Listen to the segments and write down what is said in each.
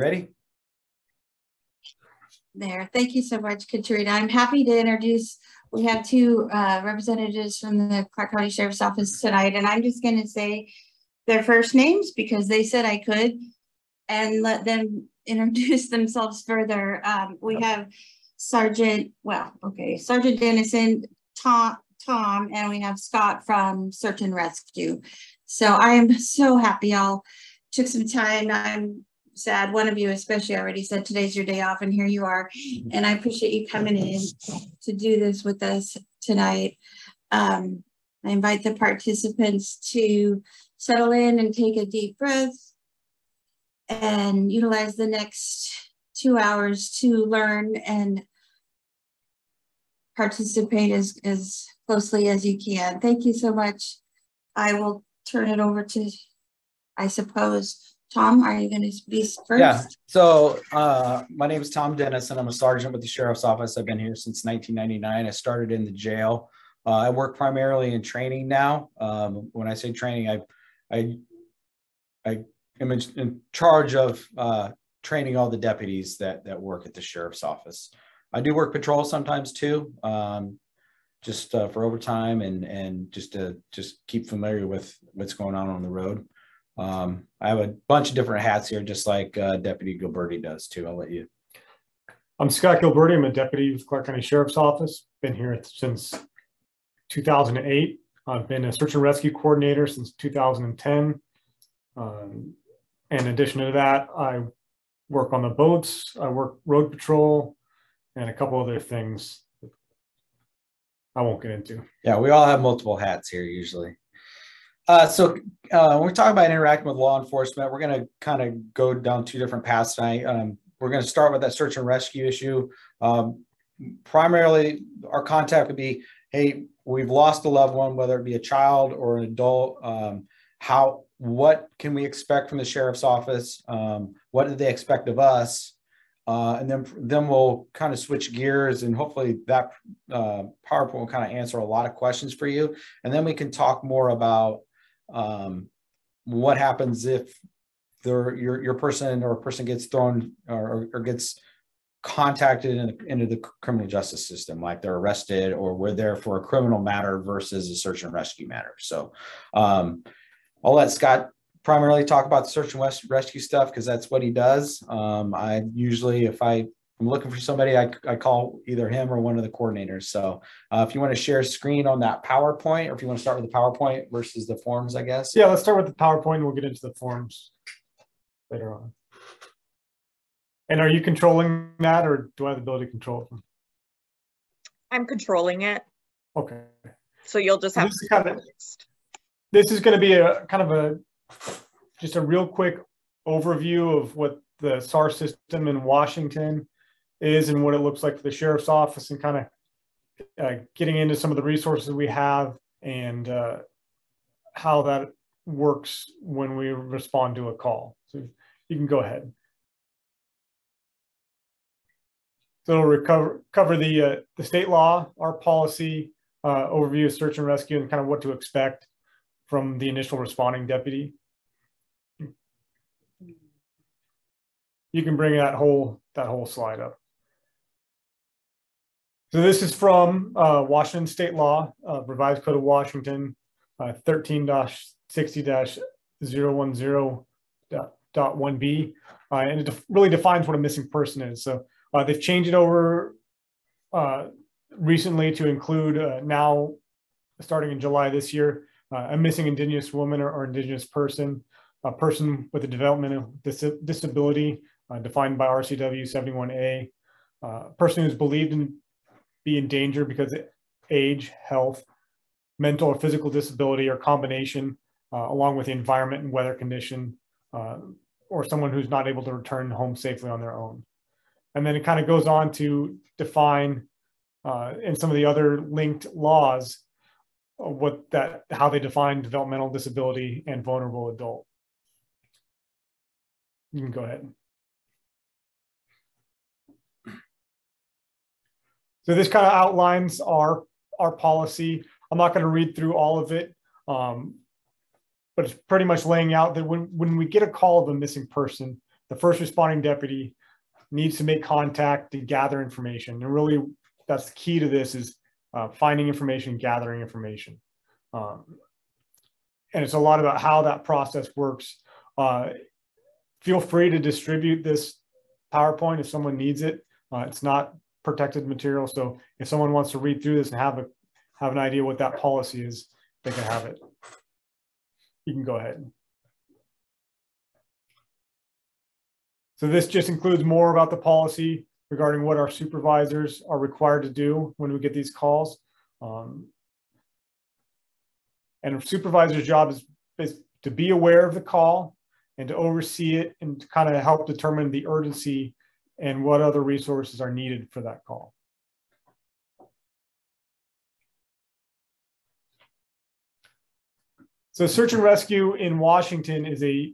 Ready? There. Thank you so much, Katrina. I'm happy to introduce, we have two uh, representatives from the Clark County Sheriff's Office tonight, and I'm just going to say their first names because they said I could and let them introduce themselves further. Um, we have Sergeant, well, okay, Sergeant Dennison, Tom, Tom, and we have Scott from Search and Rescue. So I am so happy y'all took some time. I'm sad one of you especially already said today's your day off and here you are. And I appreciate you coming in to do this with us tonight. Um, I invite the participants to settle in and take a deep breath and utilize the next two hours to learn and participate as, as closely as you can. Thank you so much. I will turn it over to, I suppose, Tom, are you going to be first? Yeah. So uh, my name is Tom Dennis, and I'm a sergeant with the sheriff's office. I've been here since 1999. I started in the jail. Uh, I work primarily in training now. Um, when I say training, I I I am in charge of uh, training all the deputies that that work at the sheriff's office. I do work patrol sometimes too, um, just uh, for overtime and and just to just keep familiar with what's going on on the road. Um, I have a bunch of different hats here, just like uh, Deputy Gilberti does too. I'll let you. I'm Scott Gilberti. I'm a deputy with Clark County Sheriff's Office. Been here since 2008. I've been a search and rescue coordinator since 2010. Um, in addition to that, I work on the boats, I work road patrol, and a couple other things I won't get into. Yeah, we all have multiple hats here usually. Uh, so uh, we're talking about interacting with law enforcement. We're going to kind of go down two different paths tonight. Um, we're going to start with that search and rescue issue. Um, primarily, our contact would be, hey, we've lost a loved one, whether it be a child or an adult. Um, how, what can we expect from the sheriff's office? Um, what do they expect of us? Uh, and then, then we'll kind of switch gears and hopefully that uh, PowerPoint will kind of answer a lot of questions for you. And then we can talk more about um, what happens if your your person or a person gets thrown or, or gets contacted in, into the criminal justice system, like they're arrested or we're there for a criminal matter versus a search and rescue matter. So um, I'll let Scott primarily talk about the search and rescue stuff because that's what he does. Um, I usually, if I I'm looking for somebody, I, I call either him or one of the coordinators. So uh, if you want to share screen on that PowerPoint, or if you want to start with the PowerPoint versus the forms, I guess. Yeah, let's start with the PowerPoint and we'll get into the forms later on. And are you controlling that or do I have the ability to control it? I'm controlling it. Okay. So you'll just have this is, kind of, this is going to be a kind of a just a real quick overview of what the SAR system in Washington is and what it looks like for the sheriff's office and kind of uh, getting into some of the resources we have and uh, how that works when we respond to a call. So you can go ahead. So it'll recover, cover the, uh, the state law, our policy, uh, overview of search and rescue and kind of what to expect from the initial responding deputy. You can bring that whole that whole slide up. So this is from uh, Washington State Law, uh, Revised Code of Washington, 13-60-010.1b, uh, and it def really defines what a missing person is. So uh, they've changed it over uh, recently to include uh, now, starting in July this year, a missing Indigenous woman or, or, Indigenous person, a person with a developmental dis disability defined by RCW 71A, a person who's believed in be in danger because age, health, mental or physical disability or combination, uh, along with the environment and weather condition, uh, or someone who's not able to return home safely on their own. And then it kind of goes on to define uh, in some of the other linked laws what that how they define developmental disability and vulnerable adult. You can go ahead. So this kind of outlines our, our policy. I'm not going to read through all of it, um, but it's pretty much laying out that when, when we get a call of a missing person, the first responding deputy needs to make contact to gather information. And really, that's the key to this is uh, finding information, gathering information. Um, and it's a lot about how that process works. Uh, feel free to distribute this PowerPoint if someone needs it. Uh, it's not protected material, so if someone wants to read through this and have a have an idea what that policy is, they can have it. You can go ahead. So this just includes more about the policy regarding what our supervisors are required to do when we get these calls. Um, and a supervisor's job is, is to be aware of the call and to oversee it and to kind of help determine the urgency and what other resources are needed for that call. So search and rescue in Washington is a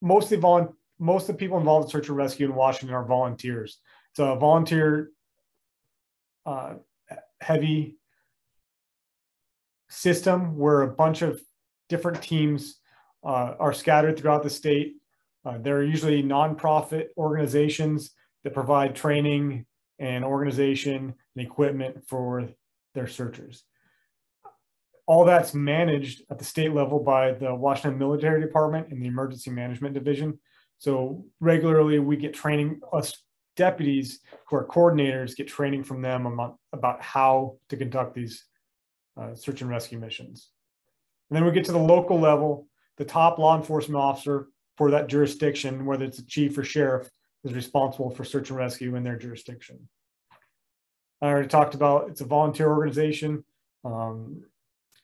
mostly volunteer most of the people involved in search and rescue in Washington are volunteers. It's a volunteer uh, heavy system where a bunch of different teams uh, are scattered throughout the state. Uh, they're usually nonprofit organizations that provide training and organization and equipment for their searchers. All that's managed at the state level by the Washington Military Department and the Emergency Management Division. So regularly we get training, us deputies who are coordinators get training from them about, how to conduct these uh, search and rescue missions. And then we get to the local level, the top law enforcement officer for that jurisdiction, whether it's a chief or sheriff, is responsible for search and rescue in their jurisdiction. I already talked about it's a volunteer organization, um,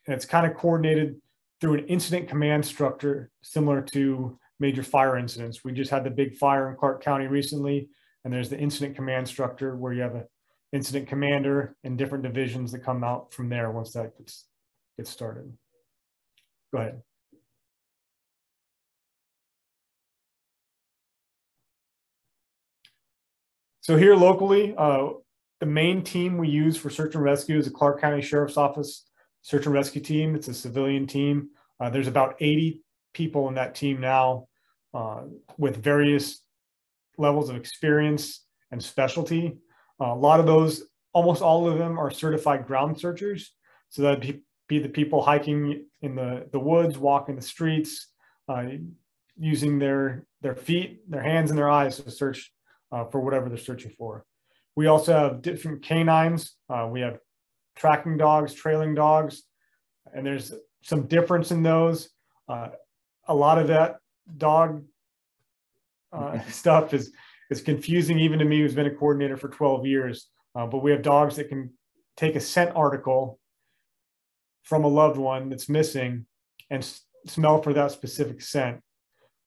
and it's kind of coordinated through an incident command structure similar to major fire incidents. We just had the big fire in Clark County recently, and there's the incident command structure where you have an incident commander and different divisions that come out from there once that gets, gets started. Go ahead. So here locally, uh, the main team we use for search and rescue is the Clark County Sheriff's Office search and rescue team. It's a civilian team. Uh, there's about 80 people in that team now uh, with various levels of experience and specialty. Uh, a lot of those, almost all of them are certified ground searchers. So that'd be, be the people hiking in the, the woods, walking the streets, uh, using their, their feet, their hands and their eyes to search uh, for whatever they're searching for. We also have different canines. Uh, we have tracking dogs, trailing dogs, and there's some difference in those. Uh, a lot of that dog uh, stuff is is confusing even to me who's been a coordinator for 12 years. Uh, but we have dogs that can take a scent article from a loved one that's missing and smell for that specific scent.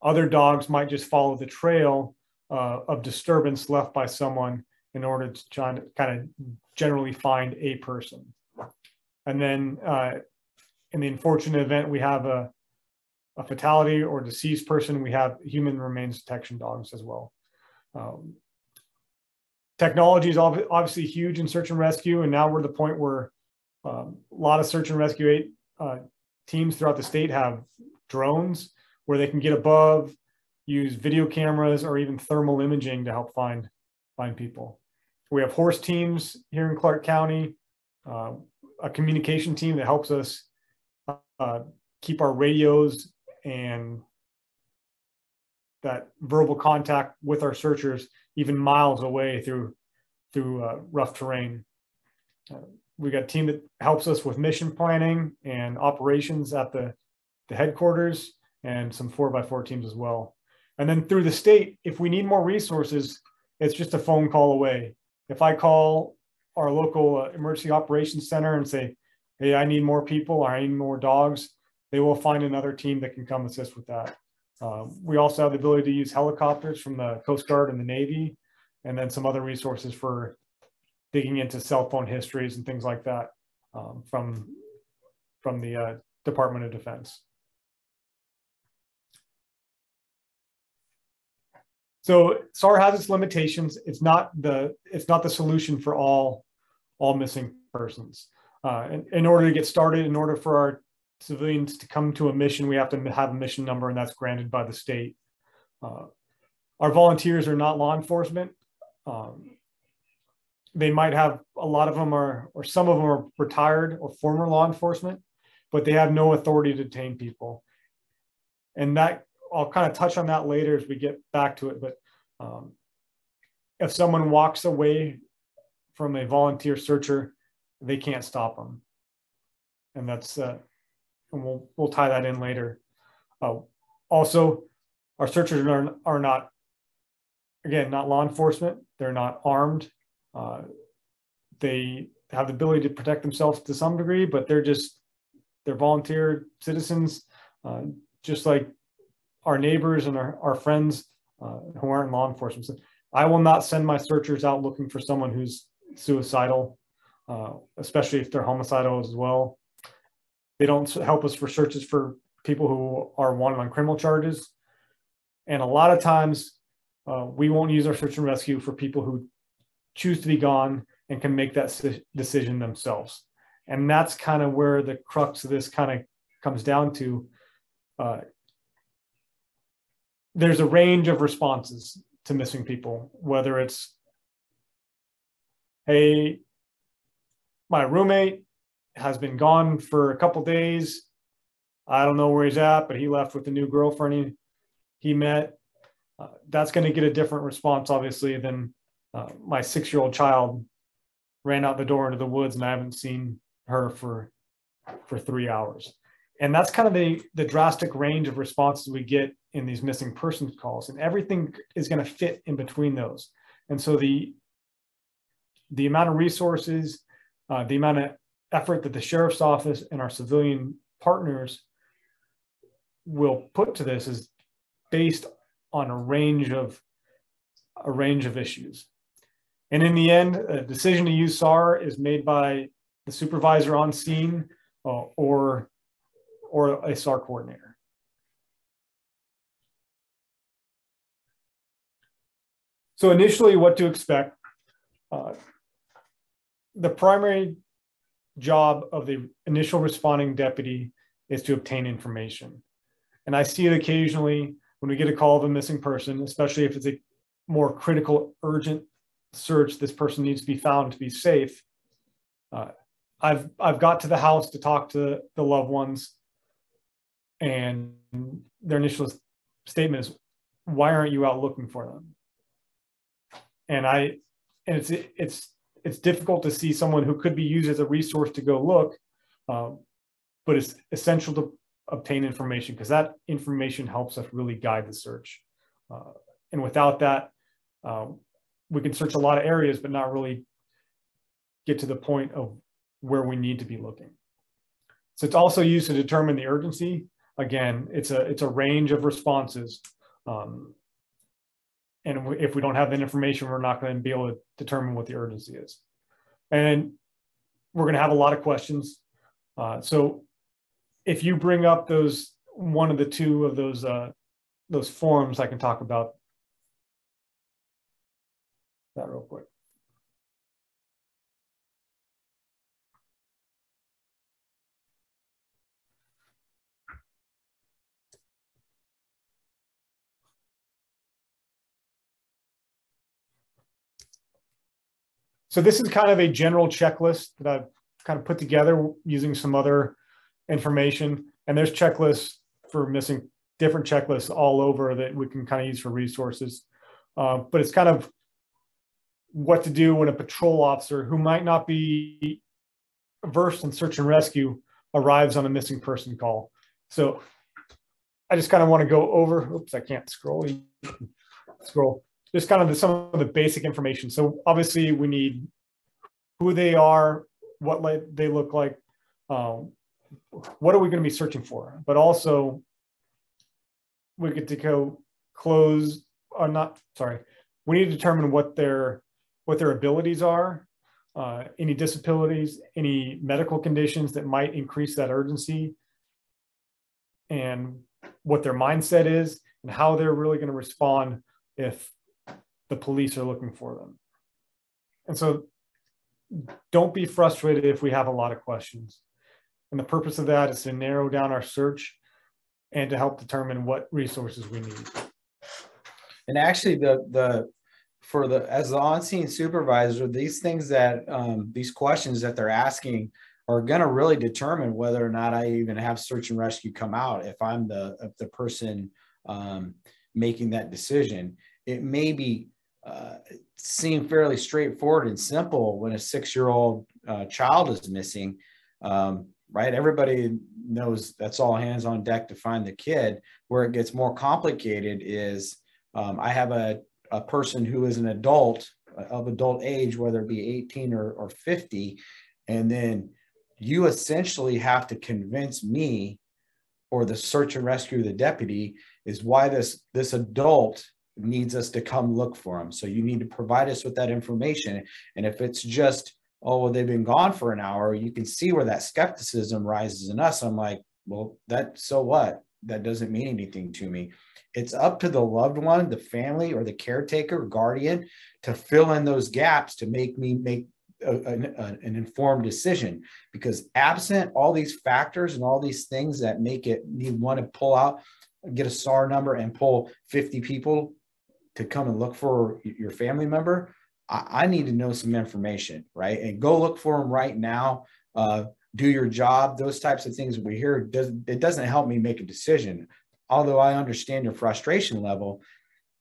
Other dogs might just follow the trail uh, of disturbance left by someone in order to try kind of generally find a person. And then uh, in the unfortunate event, we have a a fatality or deceased person, we have human remains detection dogs as well. Um, technology is obviously huge in search and rescue, and now we're at the point where um, a lot of search and rescue uh, teams throughout the state have drones where they can get above, use video cameras, or even thermal imaging to help find find people. We have horse teams here in Clark County, uh, a communication team that helps us uh, keep our radios and that verbal contact with our searchers even miles away through through uh, rough terrain. Uh, we got a team that helps us with mission planning and operations at the, the headquarters and some four by four teams as well. And then through the state, if we need more resources, it's just a phone call away. If I call our local uh, emergency operations center and say, hey, I need more people, or I need more dogs, they will find another team that can come assist with that. Uh, we also have the ability to use helicopters from the Coast Guard and the Navy, and then some other resources for digging into cell phone histories and things like that um, from, from the uh, Department of Defense. So SAR has its limitations. It's not the it's not the solution for all all missing persons. Uh, in, in order to get started, in order for our civilians to come to a mission, we have to have a mission number, and that's granted by the state. Uh, our volunteers are not law enforcement. Um, they might have a lot of them are, or some of them are retired or former law enforcement, but they have no authority to detain people. And that I'll kind of touch on that later as we get back to it. But um, if someone walks away from a volunteer searcher, they can't stop them. And that's, uh, and we'll, we'll tie that in later. Uh, also, our searchers are, are not, again, not law enforcement. They're not armed. Uh, they have the ability to protect themselves to some degree, but they're just, they're volunteer citizens, uh, just like our neighbors and our, our friends uh, who aren't law enforcement. So I will not send my searchers out looking for someone who's suicidal, uh, especially if they're homicidal as well. They don't help us for searches for people who are wanted on criminal charges. And a lot of times uh, we won't use our search and rescue for people who choose to be gone and can make that decision themselves. And that's kind of where the crux of this kind of comes down to. Uh, there's a range of responses to missing people, whether it's, hey, my roommate has been gone for a couple days. I don't know where he's at, but he left with a new girlfriend he, he met. Uh, that's going to get a different response, obviously, than uh, my six year old child ran out the door into the woods and I haven't seen her for for three hours. And that's kind of the, the drastic range of responses we get in these missing persons calls. And everything is going to fit in between those. And so the the amount of resources, uh, the amount of effort that the sheriff's office and our civilian partners will put to this is based on a range of a range of issues. And in the end, a decision to use SAR is made by the supervisor on scene uh, or, or a SAR coordinator. So initially what to expect, uh, the primary job of the initial responding deputy is to obtain information. And I see it occasionally when we get a call of a missing person, especially if it's a more critical, urgent search, this person needs to be found to be safe. Uh, I've I've got to the house to talk to the loved ones, and their initial statement is, "Why aren't you out looking for them?" And I, and it's it's it's difficult to see someone who could be used as a resource to go look, um, but it's essential to obtain information because that information helps us really guide the search. Uh, and without that, um, we can search a lot of areas, but not really get to the point of where we need to be looking. So it's also used to determine the urgency. Again, it's a it's a range of responses. Um, and if we don't have that information, we're not going to be able to determine what the urgency is. And we're going to have a lot of questions. Uh, so if you bring up those one of the two of those uh, those forms, I can talk about that real quick. So this is kind of a general checklist that I've kind of put together using some other information. And there's checklists for missing different checklists all over that we can kind of use for resources. Uh, but it's kind of what to do when a patrol officer who might not be versed in search and rescue arrives on a missing person call. So I just kind of want to go over, oops, I can't scroll, scroll, just kind of the, some of the basic information. So obviously we need who they are, what they look like, um, what are we going to be searching for, but also we get to go close or not, sorry, we need to determine what their what their abilities are, uh, any disabilities, any medical conditions that might increase that urgency, and what their mindset is, and how they're really going to respond if the police are looking for them. And so don't be frustrated if we have a lot of questions. And the purpose of that is to narrow down our search and to help determine what resources we need. And actually, the the for the as the on-scene supervisor, these things that um, these questions that they're asking are going to really determine whether or not I even have search and rescue come out. If I'm the if the person um, making that decision, it may be uh, seem fairly straightforward and simple when a six-year-old uh, child is missing. Um, right? Everybody knows that's all hands on deck to find the kid. Where it gets more complicated is um, I have a, a person who is an adult uh, of adult age, whether it be 18 or, or 50, and then you essentially have to convince me or the search and rescue of the deputy is why this this adult needs us to come look for them. So you need to provide us with that information. And if it's just oh, well, they've been gone for an hour, you can see where that skepticism rises in us. I'm like, well, that, so what? That doesn't mean anything to me. It's up to the loved one, the family, or the caretaker, guardian to fill in those gaps to make me make a, a, an informed decision. Because absent all these factors and all these things that make it need want to pull out, get a SAR number and pull 50 people to come and look for your family member, I, I need to know some information, right? And go look for them right now. Uh, do your job. Those types of things we hear doesn't it doesn't help me make a decision. Although I understand your frustration level,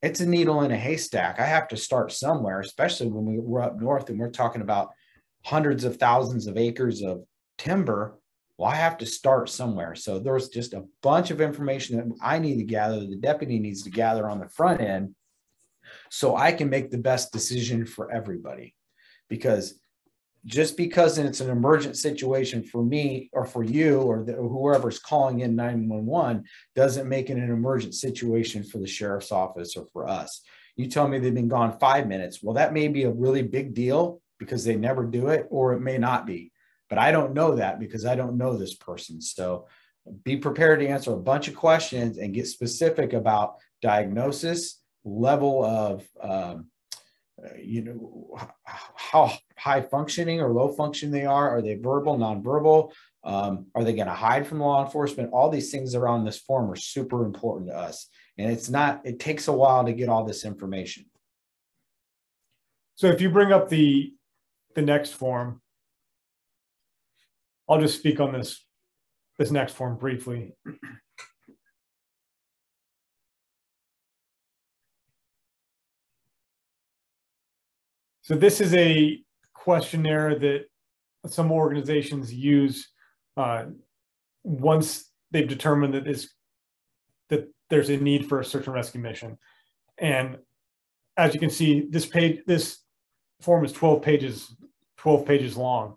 it's a needle in a haystack. I have to start somewhere, especially when we, we're up north and we're talking about hundreds of thousands of acres of timber. Well, I have to start somewhere. So there's just a bunch of information that I need to gather, the deputy needs to gather on the front end so I can make the best decision for everybody. Because just because it's an emergent situation for me or for you or, the, or whoever's calling in 911 doesn't make it an emergent situation for the sheriff's office or for us. You tell me they've been gone five minutes. Well, that may be a really big deal because they never do it, or it may not be. But I don't know that because I don't know this person. So be prepared to answer a bunch of questions and get specific about diagnosis level of um, uh, you know how high functioning or low functioning they are. Are they verbal nonverbal? Um, are they going to hide from law enforcement? All these things around this form are super important to us and it's not it takes a while to get all this information. So if you bring up the the next form i'll just speak on this this next form briefly So this is a questionnaire that some organizations use uh, once they've determined that is that there's a need for a search and rescue mission. And as you can see, this page, this form is 12 pages, 12 pages long.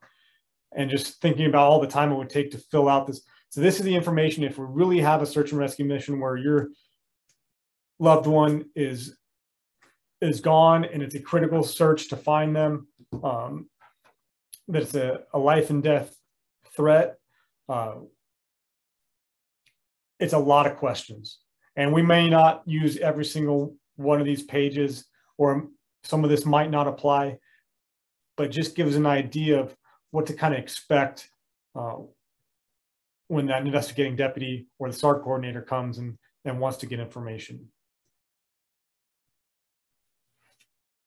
And just thinking about all the time it would take to fill out this. So this is the information if we really have a search and rescue mission where your loved one is is gone and it's a critical search to find them, um, that it's a, a, life and death threat, uh, it's a lot of questions. And we may not use every single one of these pages, or some of this might not apply, but just gives an idea of what to kind of expect uh, when that investigating deputy or the SAR coordinator comes and, and wants to get information.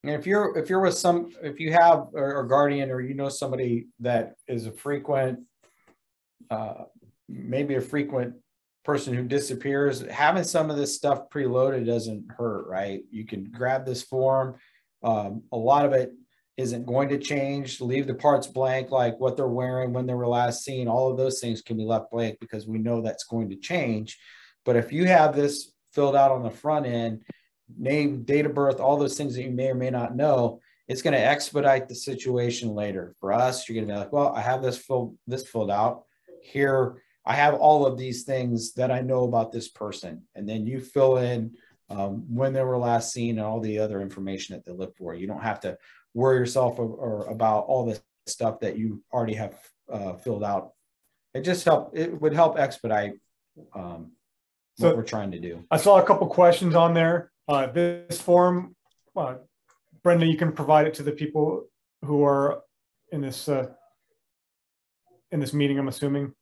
And if you're if you're with some if you have a, guardian or you know somebody that is a frequent uh, maybe a frequent person who disappears, having some of this stuff preloaded doesn't hurt, right? You can grab this form. Um, a lot of it isn't going to change. Leave the parts blank, like what they're wearing, when they were last seen. All of those things can be left blank because we know that's going to change. But if you have this filled out on the front end name, date of birth, all those things that you may or may not know, it's going to expedite the situation later. For us, you're going to be like, well, I have this filled this filled out. Here, I have all of these things that I know about this person, and then you fill in um, when they were last seen and all the other information that they look for. You don't have to worry yourself or, or about all this stuff that you already have uh, filled out. It just help. It would help expedite um, what so we're trying to do. I saw a couple questions on there. Uh, this form, uh, Brenda, you can provide it to the people who are in this uh, in this meeting. I'm assuming.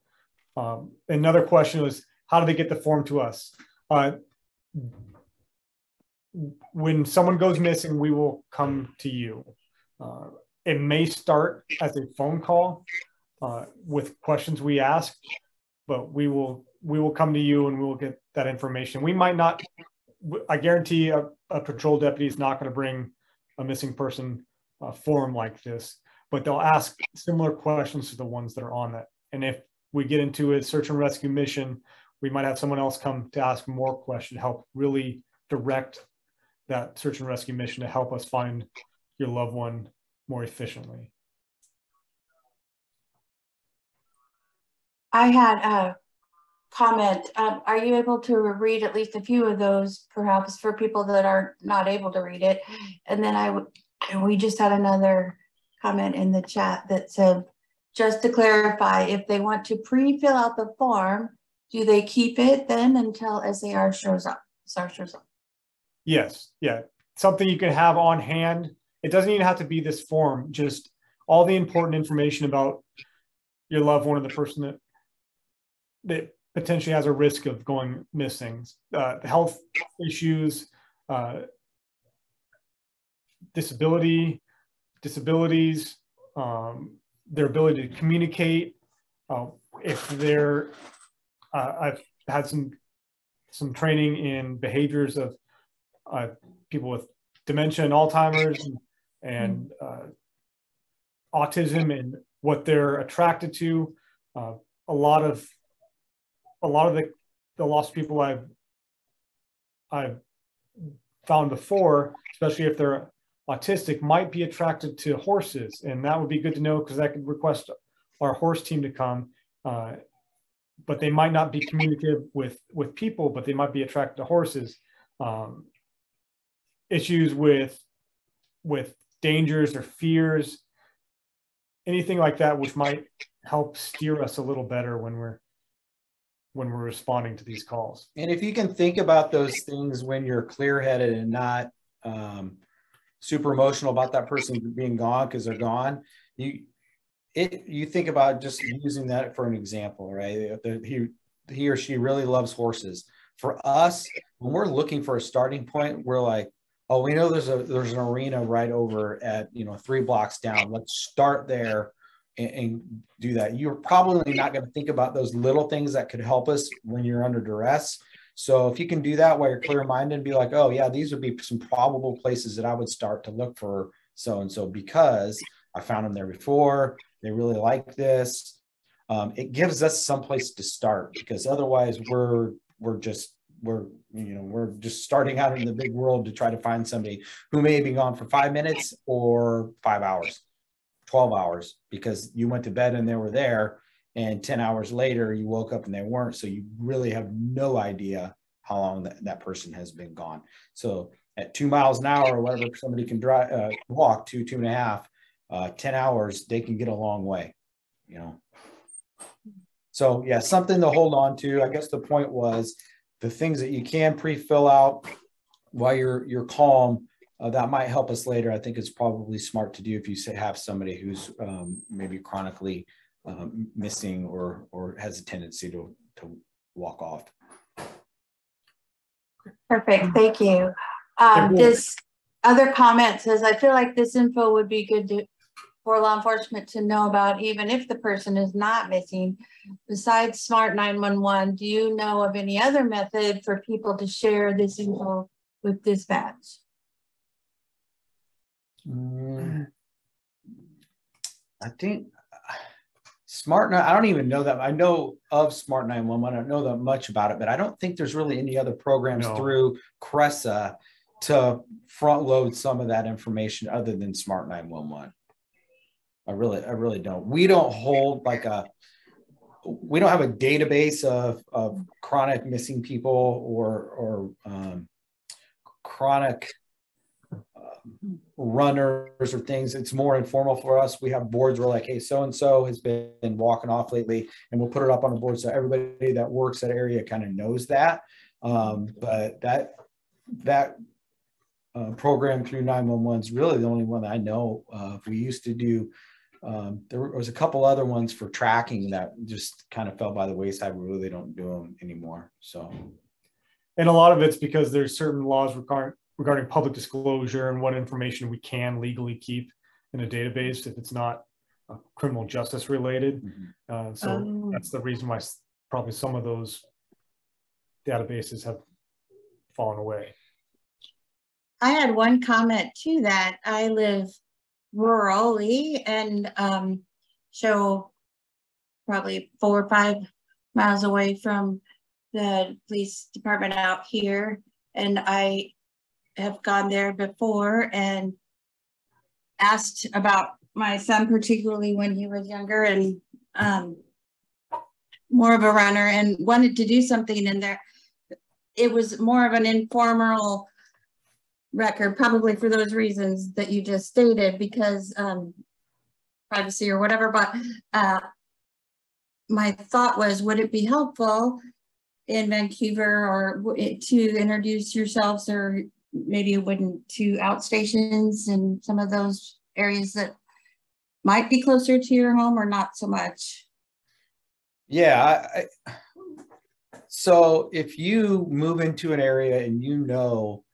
Um, another question was, how do they get the form to us? Uh, when someone goes missing, we will come to you. Uh, it may start as a phone call uh, with questions we ask, but we will we will come to you and we will get that information. We might not. I guarantee a, a patrol deputy is not going to bring a missing person uh, form like this, but they'll ask similar questions to the ones that are on that. And if we get into a search and rescue mission, we might have someone else come to ask more questions, to help really direct that search and rescue mission to help us find your loved one more efficiently. I had a comment. Um, are you able to read at least a few of those, perhaps for people that are not able to read it? And then I we just had another comment in the chat that said, just to clarify, if they want to pre-fill out the form, do they keep it then until SAR shows up? SAR shows up. Yes, yeah, something you can have on hand. It doesn't even have to be this form. Just all the important information about your loved one or the person that that potentially has a risk of going missing. Uh, health issues, uh, disability, disabilities, um, their ability to communicate. Uh, if they're, uh, I've had some some training in behaviors of uh, people with dementia and Alzheimer's and, and uh, autism and what they're attracted to. Uh, a lot of a lot of the the lost people I've I've found before, especially if they're autistic, might be attracted to horses, and that would be good to know because that could request our horse team to come. Uh, but they might not be communicative with with people, but they might be attracted to horses. Um, issues with with dangers or fears, anything like that, which might help steer us a little better when we're when we're responding to these calls. And if you can think about those things when you're clear headed and not um, super emotional about that person being gone because they're gone, you it you think about just using that for an example, right? He he or she really loves horses. For us, when we're looking for a starting point, we're like, oh, we know there's a there's an arena right over at you know three blocks down. Let's start there and, and do that. You're probably not going to think about those little things that could help us when you're under duress. So if you can do that while you're clear minded and be like, oh yeah, these would be some probable places that I would start to look for so and so because I found them there before. They really like this. Um, it gives us some place to start because otherwise we're we're just we're you know we're just starting out in the big world to try to find somebody who may be gone for five minutes or five hours 12 hours because you went to bed and they were there and 10 hours later you woke up and they weren't. So you really have no idea how long that, that person has been gone. So at two miles an hour or whatever somebody can drive uh, walk two two and a half uh, 10 hours they can get a long way you know? So yeah something to hold on to. I guess the point was the things that you can pre-fill out while you're you're calm uh, that might help us later. I think it's probably smart to do if you say, have somebody who's um, maybe chronically um, missing or or has a tendency to to walk off. Perfect, thank you. Um, this other comment says, I feel like this info would be good to, for law enforcement to know about, even if the person is not missing. Besides Smart 911, do you know of any other method for people to share this info with dispatch? Mm, I think Smart. I don't even know that. I know of Smart 911. I don't know that much about it, but I don't think there's really any other programs no. through CRESA to front load some of that information other than Smart 911. I really, I really don't. We don't hold like a, we don't have a database of, of chronic missing people or, or um, chronic runners or things. It's more informal for us. We have boards where like, hey, so and so has been walking off lately, and we'll put it up on the board so everybody that works that area kind of knows that. Um, but that that uh, program through 911 is really the only one I know of. We used to do. Um, there was a couple other ones for tracking that just kind of fell by the wayside. We really don't do them anymore. So, and a lot of it's because there's certain laws require regarding public disclosure and what information we can legally keep in a database if it's not uh, criminal justice related. Mhm. Uh, so Oh. that's the reason why probably some of those databases have fallen away. I had one comment to that. I live rurally and um so probably four or five miles away from the police department out here. And I have gone there before and asked about my son, particularly when he was younger and um more of a runner and wanted to do something in there. It was more of an informal record, probably for those reasons that you just stated, because um privacy or whatever, but uh my thought was, would it be helpful in Vancouver or to introduce yourselves or maybe it wouldn't to outstations and some of those areas that might be closer to your home or not so much? Yeah, I, I, so if you move into an area and you know,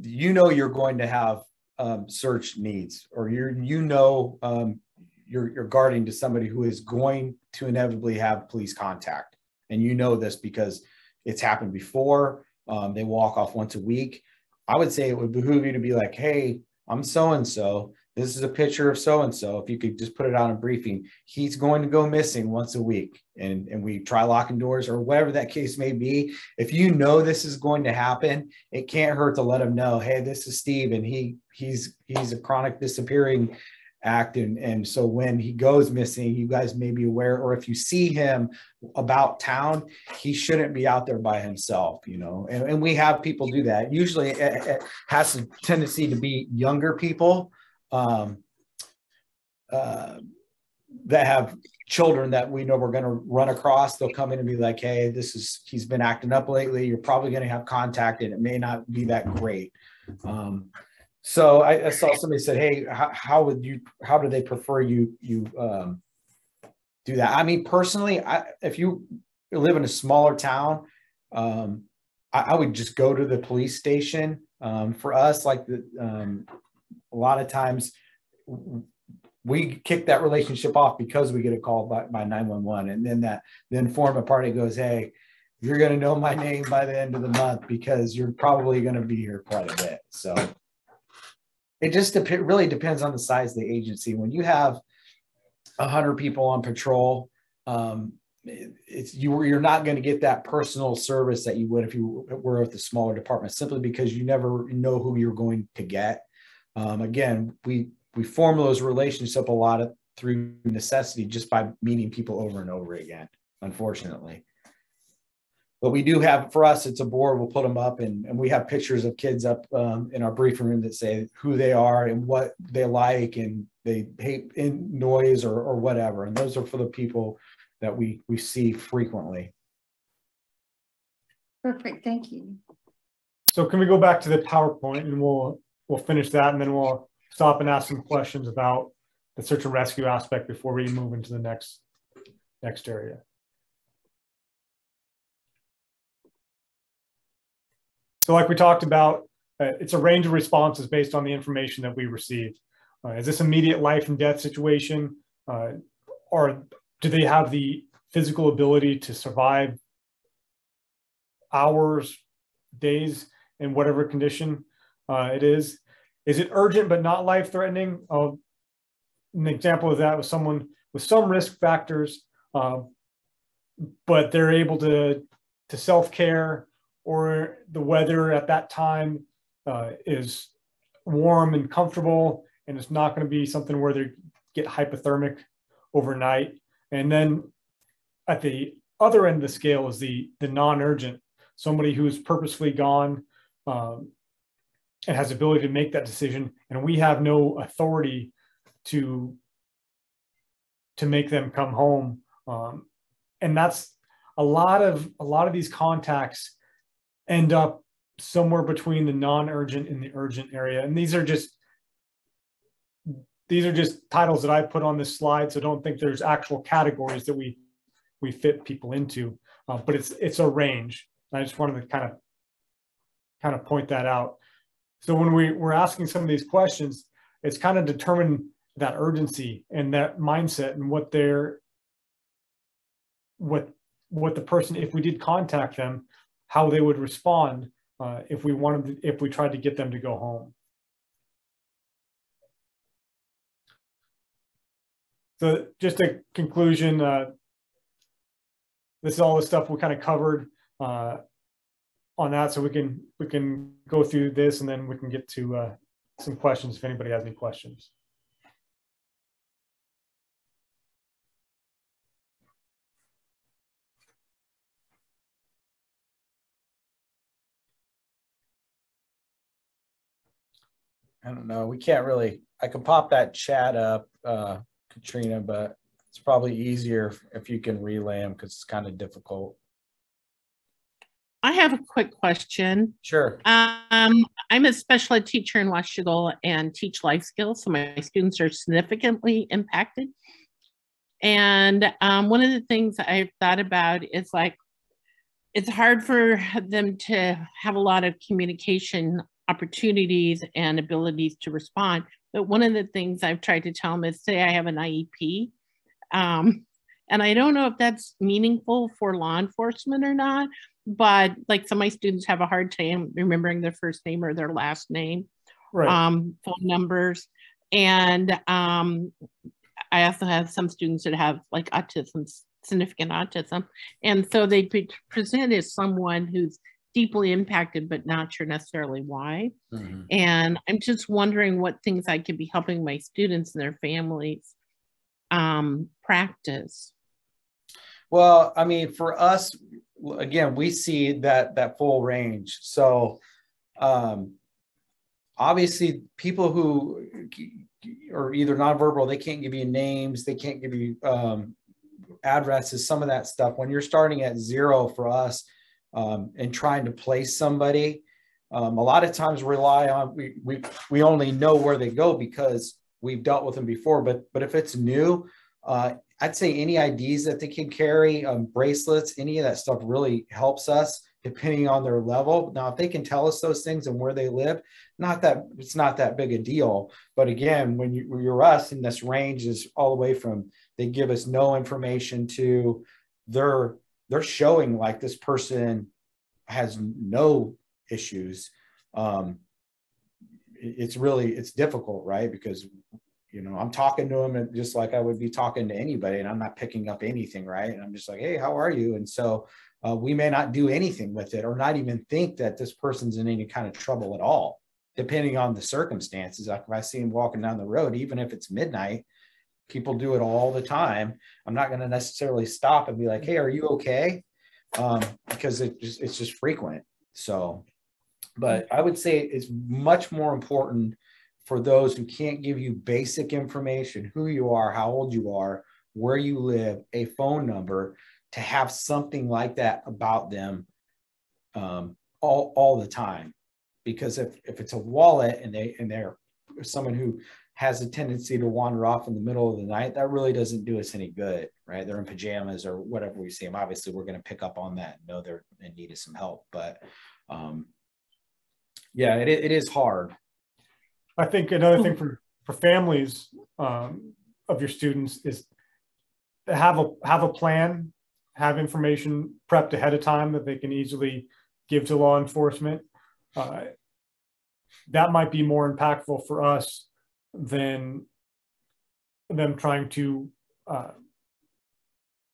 you know you're going to have um, search needs, or you're, you know, um, you're, you're guarding to somebody who is going to inevitably have police contact. And you know this because it's happened before. Um, they walk off once a week. I would say it would behoove you to be like, hey, I'm so-and-so. This is a picture of so-and-so. If you could just put it on a briefing, he's going to go missing once a week. And, and we try locking doors or whatever that case may be. If you know this is going to happen, it can't hurt to let him know, hey, this is Steve and he he's he's a chronic disappearing act. And, and so when he goes missing, you guys may be aware, or if you see him about town, he shouldn't be out there by himself, you know, and, and we have people do that. Usually it, it has a tendency to be younger people um, uh, that have children that we know we're going to run across. They'll come in and be like, hey, this is, he's been acting up lately. You're probably going to have contact and it may not be that great. Um, so I, I saw somebody said, hey, how, how would you, how do they prefer you, you um, do that? I mean, personally, I, if you live in a smaller town, um, I, I would just go to the police station. Um, for us, like the, um, a lot of times we kick that relationship off because we get a call by, by 911 and then that the informant party goes hey you're going to know my name by the end of the month because you're probably going to be here quite a bit so it just dep- really depends on the size of the agency when you have 100 people on patrol um, it- it's you you're not going to get that personal service that you would if you were with a smaller department simply because you never know who you're going to get um, again, we we form those relationships a lot of, through necessity just by meeting people over and over again. Unfortunately, but we do have for us, it's a board. We'll put them up, and and we have pictures of kids up um, in our briefing room that say who they are and what they like, and they hate in noise or or whatever. And those are for the people that we we see frequently. Perfect, thank you. So can we go back to the PowerPoint and we'll, we'll finish that and then we'll stop and ask some questions about the search and rescue aspect before we move into the next, next area. So like we talked about, uh, it's a range of responses based on the information that we received. Uh, is this immediate life and death situation? Uh, or do they have the physical ability to survive hours, days, in whatever condition uh, it is? Is it urgent but not life threatening? Uh, an example of that was someone with some risk factors, uh, but they're able to to self care, or the weather at that time uh, is warm and comfortable, and it's not going to be something where they get hypothermic overnight. And then at the other end of the scale is the the non-urgent, somebody who's purposefully gone um, and has the ability to make that decision, and we have no authority to to make them come home. Um, and that's a lot of a lot of these contacts end up somewhere between the non-urgent and the urgent area. And these are just these are just titles that I put on this slide. So don't think there's actual categories that we we fit people into, uh, but it's it's a range. I just wanted to kind of kind of point that out. So when we, we're asking some of these questions, it's kind of determine that urgency and that mindset and what they're, what, what the person, if we did contact them, how they would respond uh, if we wanted, to- if we tried to get them to go home. So just a conclusion, uh, this is all the stuff we kind of covered uh, on that, so we can, we can go through this and then we can get to uh, some questions if anybody has any questions. I don't know. We can't really, I can pop that chat up, uh, Katrina, but it's probably easier if you can relay them because it's kind of difficult. I have a quick question. Sure. Um, I'm a special ed teacher in Washougal and teach life skills, so my students are significantly impacted. And um, one of the things I've thought about is like, it's hard for them to have a lot of communication opportunities and abilities to respond. But one of the things I've tried to tell them is say I have an IEP. Um, and I don't know if that's meaningful for law enforcement or not, but like some of my students have a hard time remembering their first name or their last name, Right. um, phone numbers. And um, I also have some students that have like autism, significant autism. And so they pre- present as someone who's deeply impacted, but not sure necessarily why. Mhm. And I'm just wondering what things I could be helping my students and their families um, practice. Well, I mean, for us, again, we see that that full range. So, um, obviously, people who are either nonverbal, they can't give you names, they can't give you um, addresses, some of that stuff. When you're starting at zero for us um, and trying to place somebody, um, a lot of times rely on we, we we only know where they go because we've dealt with them before. But but if it's new, uh, I'd say any IDs that they can carry, um, bracelets, any of that stuff really helps us depending on their level. Now, if they can tell us those things and where they live, not that it's not that big a deal. But again, when, you, you're us in this range is all the way from they give us no information to they're they're showing like this person has no issues. Um, it's really it's difficult, right? Because you know, I'm talking to them just like I would be talking to anybody, and I'm not picking up anything, right? And I'm just like, hey, how are you? And so uh, we may not do anything with it, or not even think that this person's in any kind of trouble at all, depending on the circumstances. Like if I see him walking down the road, even if it's midnight, people do it all the time. I'm not going to necessarily stop and be like, hey, are you okay? Um, because it just it's just frequent. So, but I would say it's much more important for those who can't give you basic information who you are, how old you are, where you live, a phone number to have something like that about them um, all, all the time. Because if, if it's a wallet and they and they're someone who has a tendency to wander off in the middle of the night, that really doesn't do us any good, right? They're in pajamas or whatever we see them. Obviously, we're going to pick up on that and know they're in need of some help. But um, yeah, it, it is hard. I think another thing for, for families um, of your students is have a, have a plan, have information prepped ahead of time that they can easily give to law enforcement. Uh, that might be more impactful for us than them trying to uh,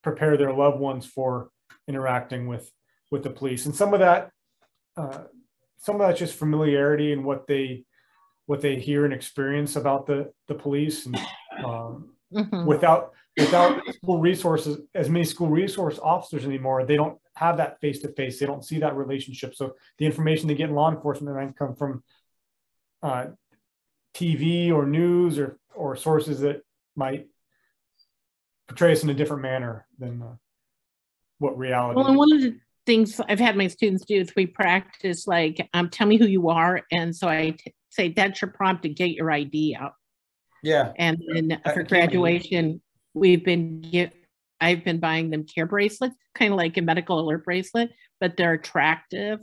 prepare their loved ones for interacting with with the police. And some of that, uh, some of that's just familiarity and what they what they hear and experience about the the police and um, Mhm. without without school resources as many school resource officers anymore they don't have that face to face they don't see that relationship so the information they get in law enforcement might come from uh, tv or news or or sources that might portray us in a different manner than uh, what reality Well, and one of the things I've had my students do is we practice like, um, tell me who you are. And so I t- say, that's your prompt to get your ID out. Yeah. And then for can we- graduation, we've been get, I've been buying them care bracelets, kind of like a medical alert bracelet, but they're attractive.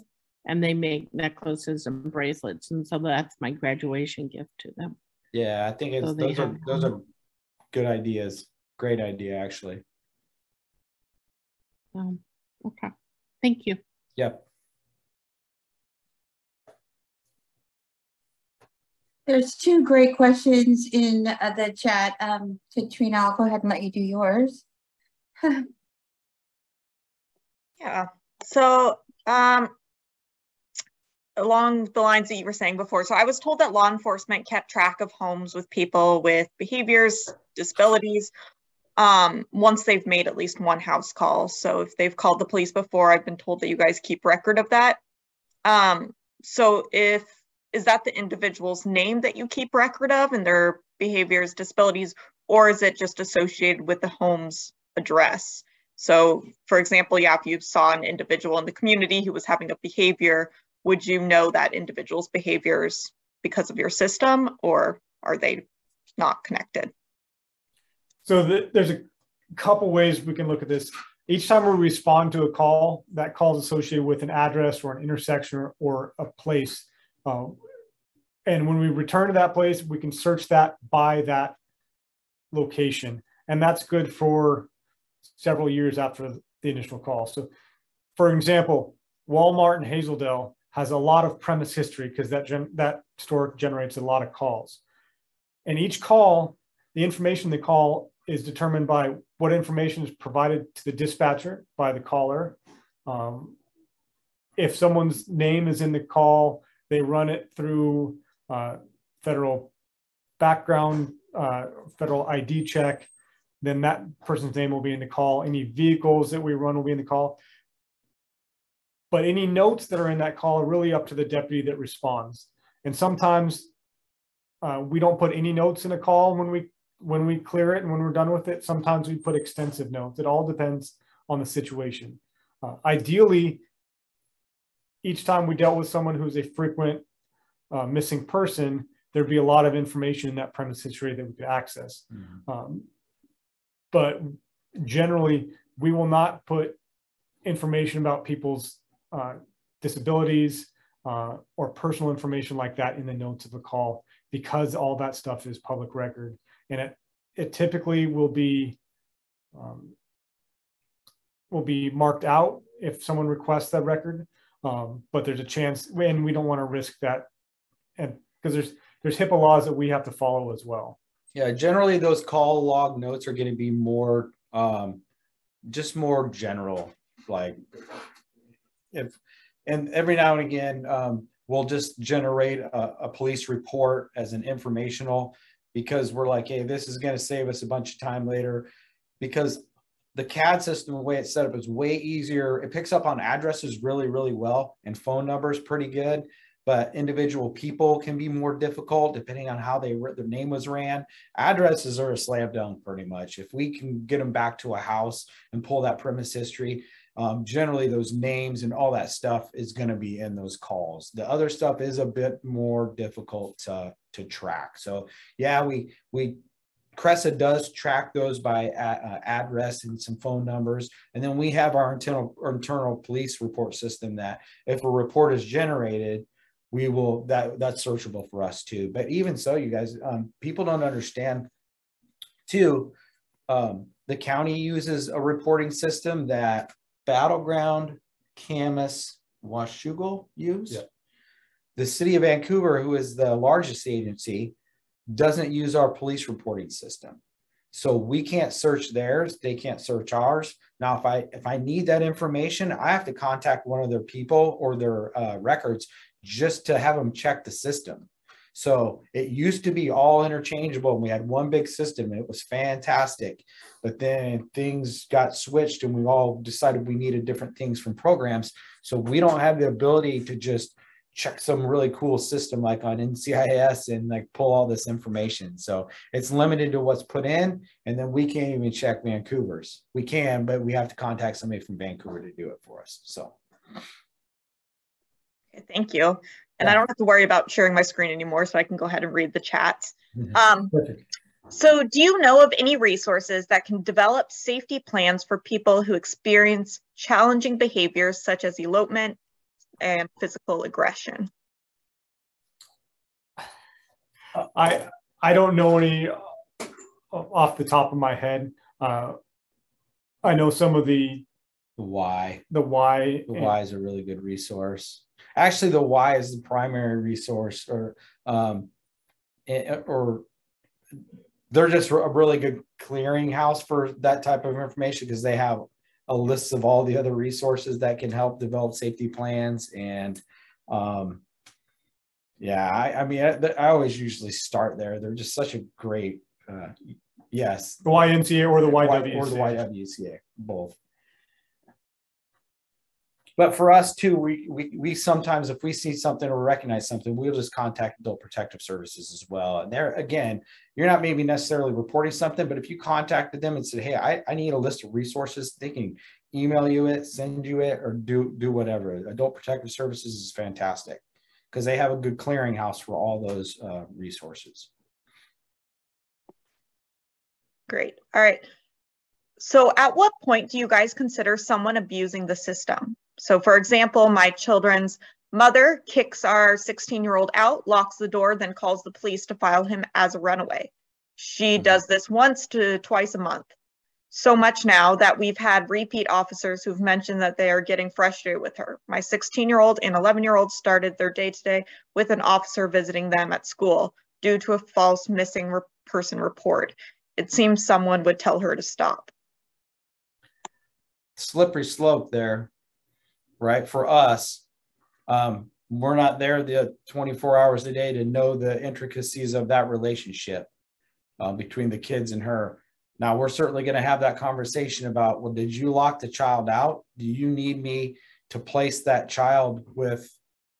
And they make necklaces and bracelets. And so that's my graduation gift to them. Yeah, I think it's So they those are those are good ideas. Great idea, actually. Um, okay, thank you. Yep. There's two great questions in uh, the chat. Um, Katrina, I'll go ahead and let you do yours. Yeah, so, um, along the lines that you were saying before, so I was told that law enforcement kept track of homes with people with behaviors, disabilities, um, once they've made at least one house call. So if they've called the police before, I've been told that you guys keep record of that. Um, so if, is that the individual's name that you keep record of and their behaviors, disabilities, or is it just associated with the home's address? So for example, yeah, if you saw an individual in the community who was having a behavior, would you know that individual's behaviors because of your system or are they not connected? So the, there's a couple ways we can look at this. Each time we respond to a call, that call is associated with an address or an intersection or, a place. Uh, and when we return to that place, we can search that by that location. And that's good for several years after the initial call. So for example, Walmart in Hazel Dell has a lot of premise history because that that store generates a lot of calls. And each call, the information they call is determined by what information is provided to the dispatcher by the caller. Um, if someone's name is in the call, they run it through uh, federal background, uh, federal ID check. Then that person's name will be in the call. Any vehicles that we run will be in the call. But any notes that are in that call are really up to the deputy that responds. And sometimes uh, we don't put any notes in a call when we when we clear it and when we're done with it. Sometimes we put extensive notes. It all depends on the situation. Uh, ideally, each time we dealt with someone who's a frequent uh, missing person, there'd be a lot of information in that premise history that we could access. Um, but generally, we will not put information about people's uh, disabilities uh, or personal information like that in the notes of the call because all that stuff is public record. And it, it typically will be um, will be marked out if someone requests that record. Um, but there's a chance, and we don't want to risk that, and because there's there's HIPAA laws that we have to follow as well. Yeah, generally those call log notes are going to be more, um, just more general, like if, and every now and again, um, we'll just generate a, a police report as an informational because we're like, hey, this is going to save us a bunch of time later because the CAD system, the way it's set up is way easier. It picks up on addresses really, really well and phone numbers pretty good but individual people can be more difficult depending on how they their name was ran. Addresses are a slam dunk pretty much. If we can get them back to a house and pull that premise history, um, generally those names and all that stuff is going to be in those calls. The other stuff is a bit more difficult to, to track. So yeah, we we CRESA does track those by uh, address and some phone numbers. And then we have our internal, internal police report system that if a report is generated, we will that that's searchable for us too but even so you guys um, people don't understand too um, the county uses a reporting system that Battle Ground camas washougal use? The city of vancouver who is the largest agency doesn't use our police reporting system. So we can't search theirs. They can't search ours. Now if i if i need that information i have to contact one of their people or their uh, records just to have them check the system. So it used to be all interchangeable and we had one big system and it was fantastic. But then things got switched and we all decided we needed different things from programs. So we don't have the ability to just check some really cool system like on NCIS and like pull all this information. So it's limited to what's put in and then we can't even check Vancouver's. We can, but we have to contact somebody from Vancouver to do it for us. So Thank you. And I don't have to worry about sharing my screen anymore, so I can go ahead and read the chats. Um, so do you know of any resources that can develop safety plans for people who experience challenging behaviors such as elopement, and physical aggression. I I don't know any off the top of my head. Uh, I know some of the The Y. the Y. The Y is a really good resource. Actually, the Y is the primary resource, or um, eh, or they're just a really good clearinghouse for that type of information because they have a list of all the other resources that can help develop safety plans and um, yeah, I, I mean, I, I always usually start there. They're just such a great, uh, yes, the YMCA or the YWCA. or the YWCA, both. But for us too, we, we, we sometimes, if we see something or recognize something, we'll just contact adult protective services as well. And there, again, you're not maybe necessarily reporting something, but if you contacted them and said, hey, I, I need a list of resources, they can email you it, send you it, or do, do whatever. Adult protective services is fantastic because they have a good clearinghouse for all those, uh, resources. Great. All right. So at what point do you guys consider someone abusing the system? So for example, my children's mother kicks our 16 year old out, locks the door, then calls the police to file him as a runaway. She Mhm. does this once to twice a month. So much now that we've had repeat officers who've mentioned that they are getting frustrated with her. My 16 year old and 11 year old started their day today with an officer visiting them at school due to a false missing re- person report. It seems someone would tell her to stop. slippery slope there, right? For us, um, we're not there the 24 hours a day to know the intricacies of that relationship uh, between the kids and her. Now, we're certainly going to have that conversation about, well, did you lock the child out? Do you need me to place that child with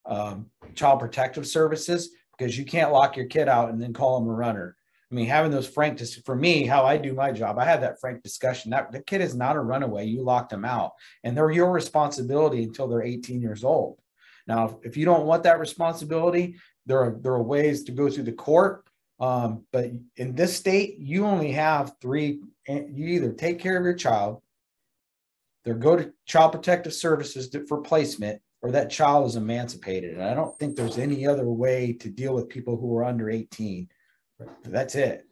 um, child protective services? Because you can't lock your kid out and then call him a runner. I mean, having those frank, dis- for me, how I do my job, I had that frank discussion. That the kid is not a runaway. You locked them out, and they're your responsibility until they're 18 years old. Now, if you don't want that responsibility, there are there are ways to go through the court. Um, but in this state, you only have three. You either take care of your child, they go to Child Protective Services to- for placement, or that child is emancipated. And I don't think there's any other way to deal with people who are under 18. That's it.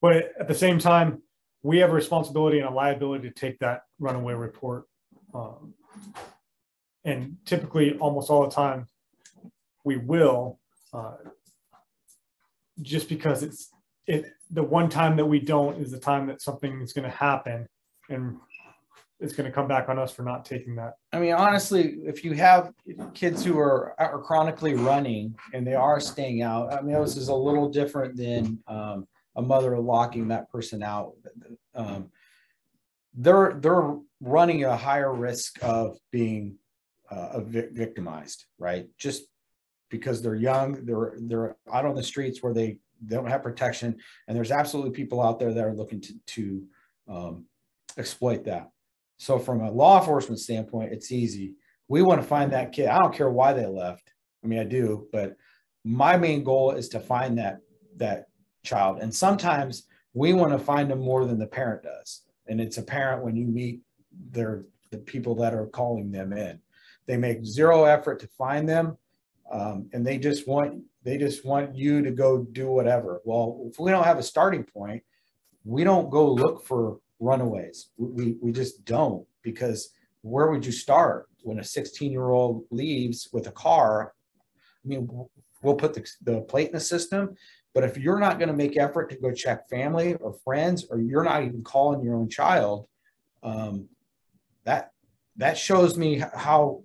But at the same time, we have a responsibility and a liability to take that runaway report. Um, and typically, almost all the time, we will, uh, just because it's it. The one time that we don't is the time that something is going to happen, and it's going to come back on us for not taking that. I mean, honestly, if you have kids who are, are chronically running and they are staying out, I mean, this is a little different than um, a mother locking that person out. Um, they're they're running a higher risk of being uh, victimized, right? Just because they're young, they're they're out on the streets where they, they don't have protection, and there's absolutely people out there that are looking to to um, exploit that. So from a law enforcement standpoint, it's easy. We want to find that kid. I don't care why they left. I mean, I do, but my main goal is to find that that child. And sometimes we want to find them more than the parent does. And it's apparent when you meet their the people that are calling them in. They make zero effort to find them, um, and they just want they just want you to go do whatever. Well, if we don't have a starting point, we don't go look for runaways. We, we, just don't because where would you start when a 16 year old leaves with a car? I mean, we'll put the, the plate in the system, but if you're not going to make effort to go check family or friends, or you're not even calling your own child, um, that that shows me how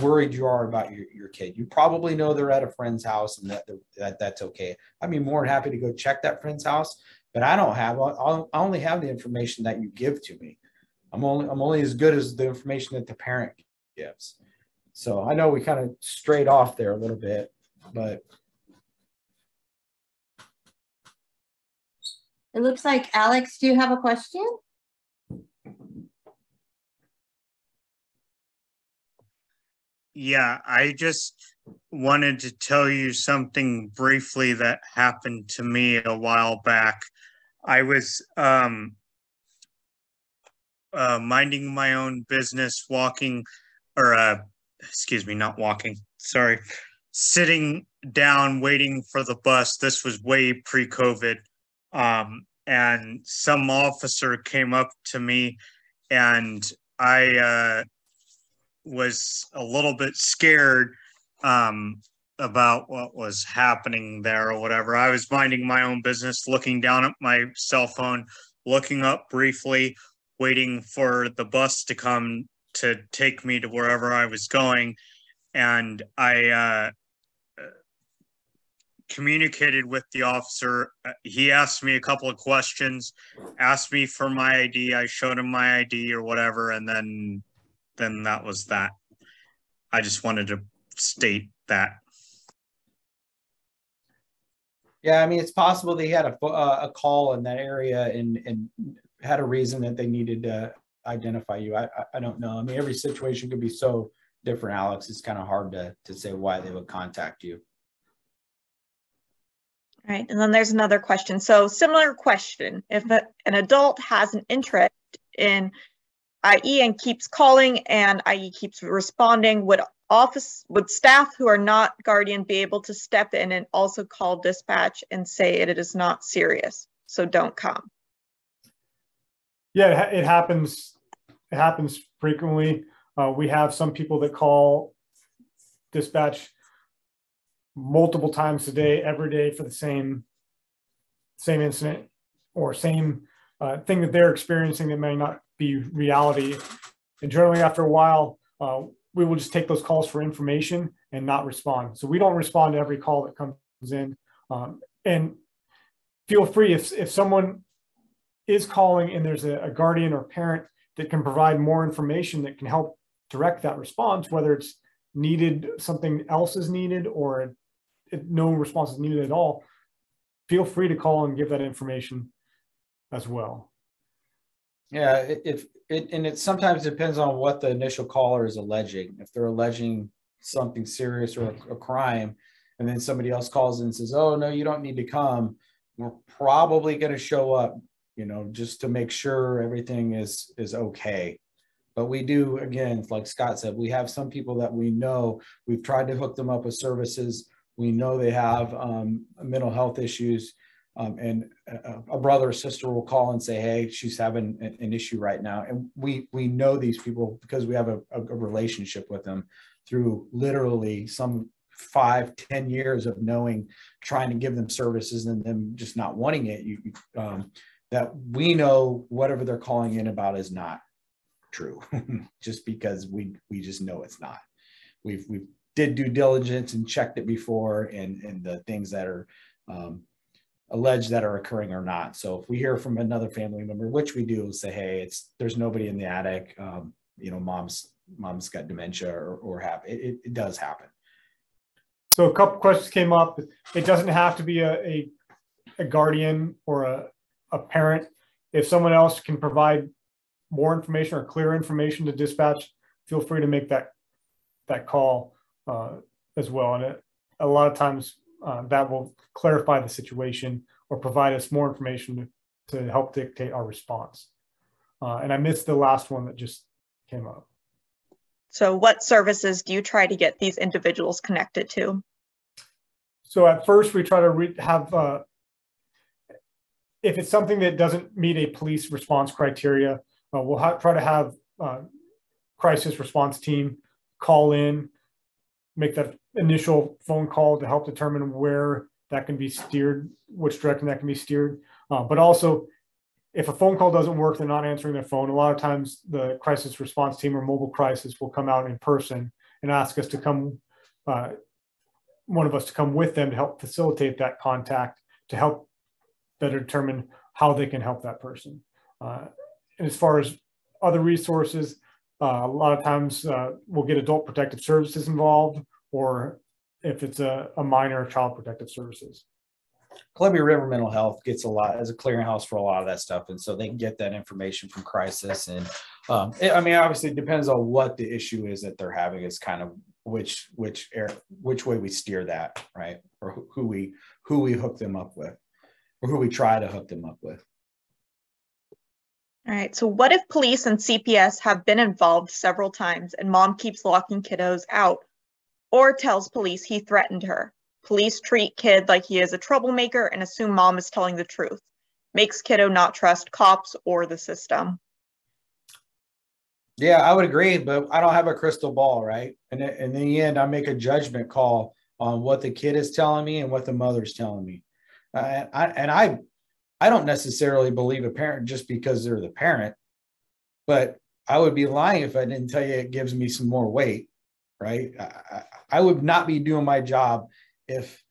worried you are about your, your kid. You probably know they're at a friend's house and that, that that's okay. I'd be more than happy to go check that friend's house but I don't have, I only have the information that you give to me. I'm only, I'm only as good as the information that the parent gives. So I know we kind of strayed off there a little bit, but It looks like Alex, do you have a question? Yeah, I just wanted to tell you something briefly that happened to me a while back. I was um, uh, minding my own business, walking or uh, excuse me, not walking, sorry, sitting down waiting for the bus. This was way pre COVID. Um, and some officer came up to me and I uh, was a little bit scared um, about what was happening there or whatever. I was minding my own business, looking down at my cell phone, looking up briefly, waiting for the bus to come to take me to wherever I was going. And I uh, communicated with the officer. He asked me a couple of questions, asked me for my ID. I showed him my ID or whatever, and then then that was that. I just wanted to state that. Yeah, I mean, it's possible they had a, uh, a call in that area and, and had a reason that they needed to identify you. I, I, I don't know. I mean, every situation could be so different, Alex. It's kind of hard to, to say why they would contact you. Right, and then there's another question. So similar question, if a- an adult has an interest in IE and keeps calling and IE keeps responding, would office, would staff who are not guardian be able to step in and also call dispatch and say it is not serious, so don't come? Yeah, it, ha- it happens. It happens frequently. Uh, we have some people that call dispatch multiple times a day, every day for the same same incident or same uh, thing that they're experiencing that may not be reality. And generally, after a while, uh, we will just take those calls for information and not respond. So we don't respond to every call that comes in. Um, and feel free if if someone is calling and there's a, a guardian or parent that can provide more information that can help direct that response, whether it's needed, something else is needed, or no response is needed at all, feel free to call and give that information as well. Yeah, it, if it, and it sometimes depends on what the initial caller is alleging. If they're alleging something serious or a, a crime, and then somebody else calls and says, "Oh no, you don't need to come," we're probably going to show up, you know, just to make sure everything is is okay. But we do, again, like Scott said, we have some people that we know. We've tried to hook them up with services. We know they have um, mental health issues um, and a, a brother or sister will call and say, "Hey, she's having an, an issue right now," and we we know these people because we have a, a, relationship with them through literally some five, ten years of knowing, trying to give them services and them just not wanting it. You um, that we know whatever they're calling in about is not true, just because we we just know it's not. We've we did due diligence and checked it before, and and the things that are um, alleged that are occurring or not. So if we hear from another family member, which we do, say, hey, it's there's nobody in the attic. Um, you know, mom's mom's got dementia or, or have it, it, it does happen. So a couple questions came up. It doesn't have to be a, a, a guardian or a, a parent. If someone else can provide more information or clear information to dispatch, feel free to make that that call uh, as well. And it, a lot of times uh, that will clarify the situation or provide us more information to, to help dictate our response. Uh, and I missed the last one that just came up. So what services do you try to get these individuals connected to? So at first, we try to re- have, uh, if it's something that doesn't meet a police response criteria, uh, we'll try to have uh, crisis response team call in, make that initial phone call to help determine where that can be steered, which direction that can be steered. Uh, but also, if a phone call doesn't work, they're not answering their phone. A lot of times, the crisis response team or mobile crisis will come out in person and ask us to come, uh, one of us to come with them to help facilitate that contact to help better determine how they can help that person. Uh, and as far as other resources, uh, a lot of times uh, we'll get adult protective services involved, or if it's a, a minor, child protective services. Columbia River Mental Health gets a lot as a clearinghouse for a lot of that stuff, and so they can get that information from Crisis. And um, it- I mean, obviously, it depends on what the issue is that they're having. Is kind of which which air which way we steer that, right? Or who, who we who we hook them up with, or who we try to hook them up with. All right, so what if police and CPS have been involved several times and mom keeps locking kiddos out or tells police he threatened her? Police treat kid like he is a troublemaker and assume mom is telling the truth. Makes kiddo not trust cops or the system. Yeah, I would agree, but I don't have a crystal ball, right? And in the end, I make a judgment call on what the kid is telling me and what the mother's telling me. Uh, I, and I, I don't necessarily believe a parent just because they're the parent, but I would be lying if I didn't tell you it gives me some more weight, right? I, I would not be doing my job if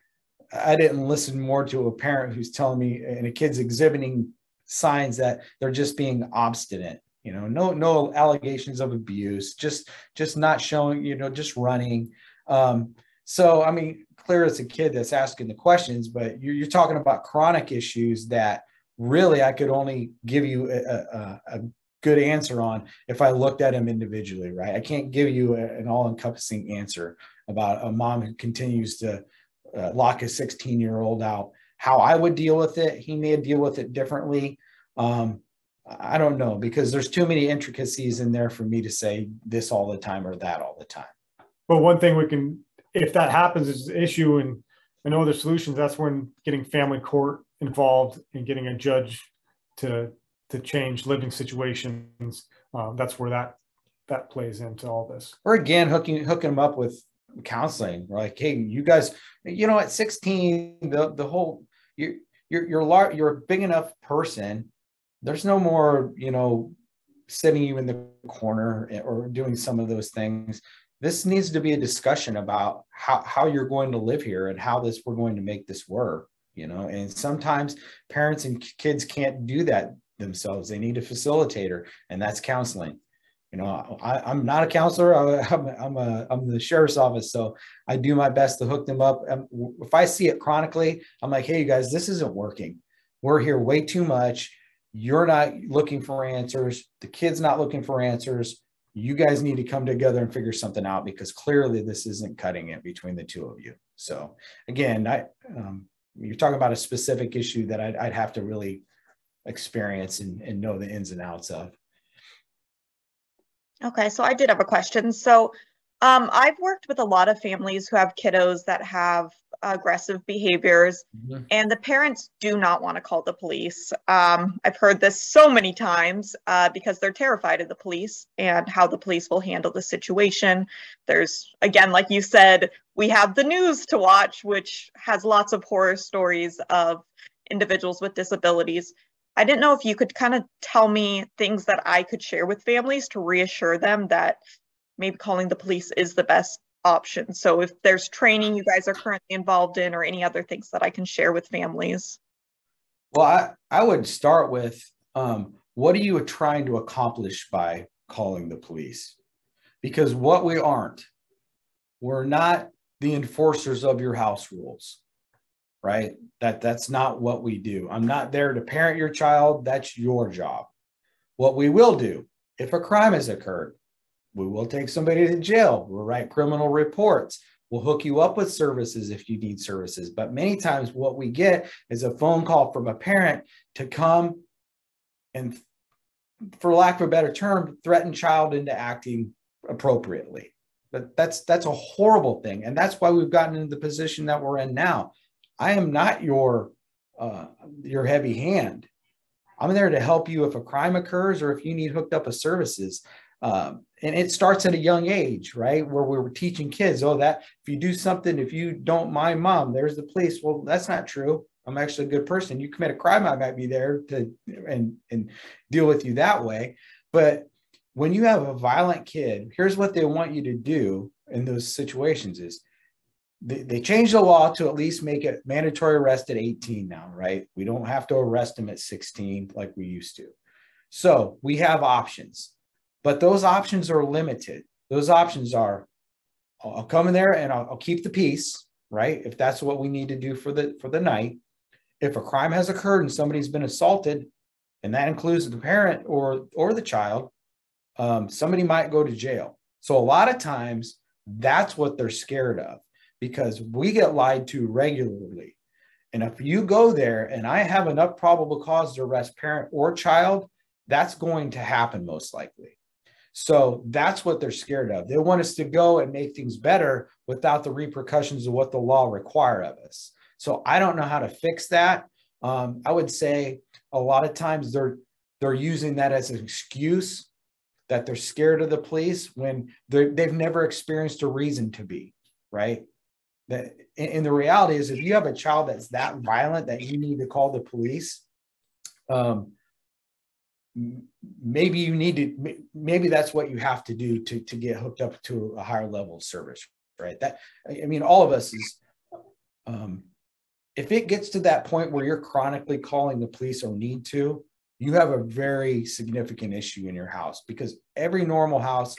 I didn't listen more to a parent who's telling me and a kid's exhibiting signs that they're just being obstinate you know no no allegations of abuse just just not showing you know just running um so i mean clear as a kid that's asking the questions but you're, you're talking about chronic issues that really i could only give you a, a, a good answer on if i looked at them individually right i can't give you a, an all-encompassing answer about a mom who continues to uh, lock a 16 year old out how i would deal with it he may deal with it differently um, I don't know because there's too many intricacies in there for me to say this all the time or that all the time. But one thing we can, if that happens, is an issue and and other solutions. That's when getting family court involved and getting a judge to to change living situations. Um, that's where that that plays into all this. Or again, hooking hooking them up with counseling. Like, hey, you guys, you know, at 16, the the whole you you're you're large, you're a big enough person there's no more, you know, sitting you in the corner or doing some of those things. This needs to be a discussion about how, how you're going to live here and how this we're going to make this work, you know. And sometimes parents and kids can't do that themselves. They need a facilitator, and that's counseling. You know, I, am not a counselor. I, am I'm a I'm the sheriff's office, so I do my best to hook them up. Um, if I see it chronically, I'm like, hey, you guys, this isn't working. We're here way too much you're not looking for answers. The kid's not looking for answers. You guys need to come together and figure something out because clearly this isn't cutting it between the two of you. So again, I, um, you're talking about a specific issue that I'd, I'd have to really experience and, and know the ins and outs of. Okay, so I did have a question. So um, I've worked with a lot of families who have kiddos that have aggressive behaviors, mm-hmm. and the parents do not want to call the police. Um, I've heard this so many times uh, because they're terrified of the police and how the police will handle the situation. There's, again, like you said, we have the news to watch, which has lots of horror stories of individuals with disabilities. I didn't know if you could kind of tell me things that I could share with families to reassure them that maybe calling the police is the best option. So if there's training you guys are currently involved in or any other things that I can share with families. Well, I, I would start with um, what are you trying to accomplish by calling the police? Because what we aren't, we're not the enforcers of your house rules, right? That that's not what we do. I'm not there to parent your child. That's your job. What we will do if a crime has occurred, we will take somebody to jail. We'll write criminal reports. We'll hook you up with services if you need services. But many times, what we get is a phone call from a parent to come and, for lack of a better term, threaten child into acting appropriately. But that's that's a horrible thing, and that's why we've gotten into the position that we're in now. I am not your uh, your heavy hand. I'm there to help you if a crime occurs or if you need hooked up with services. Um, and it starts at a young age, right? Where we were teaching kids, oh, that if you do something, if you don't mind mom, there's the police. Well, that's not true. I'm actually a good person. You commit a crime, I might be there to and and deal with you that way. But when you have a violent kid, here's what they want you to do in those situations is they, they changed the law to at least make it mandatory arrest at 18 now, right? We don't have to arrest them at 16 like we used to. So we have options but those options are limited. Those options are I'll come in there and I'll, I'll keep the peace, right? If that's what we need to do for the for the night. If a crime has occurred and somebody's been assaulted, and that includes the parent or or the child, um, somebody might go to jail. So a lot of times that's what they're scared of because we get lied to regularly. And if you go there and I have enough probable cause to arrest parent or child, That's going to happen most likely. So that's what they're scared of. They want us to go and make things better without the repercussions of what the law require of us. So I don't know how to fix that. Um, I would say a lot of times they're they're using that as an excuse that they're scared of the police when they've never experienced a reason to be, right? That and the reality is if you have a child that's that violent that you need to call the police, um, maybe you need to maybe that's what you have to do to to get hooked up to a higher level of service right? That i mean all of us is um if it gets to that point where you're chronically calling the police or need to you have a very significant issue in your house because every normal house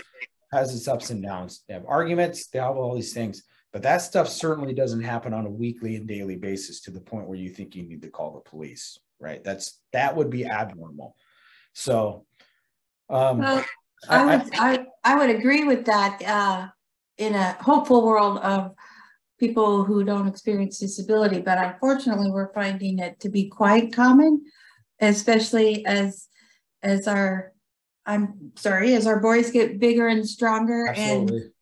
has its ups and downs. They have arguments they have all these things but that stuff certainly doesn't happen on a weekly and daily basis to the point where you think you need to call the police right? That's that would be abnormal so, um, well, I, would I, I would agree with that. Uh, in a hopeful world of people who don't experience disability, but unfortunately, we're finding it to be quite common, especially as as our I'm sorry, as our boys get bigger and stronger Absolutely.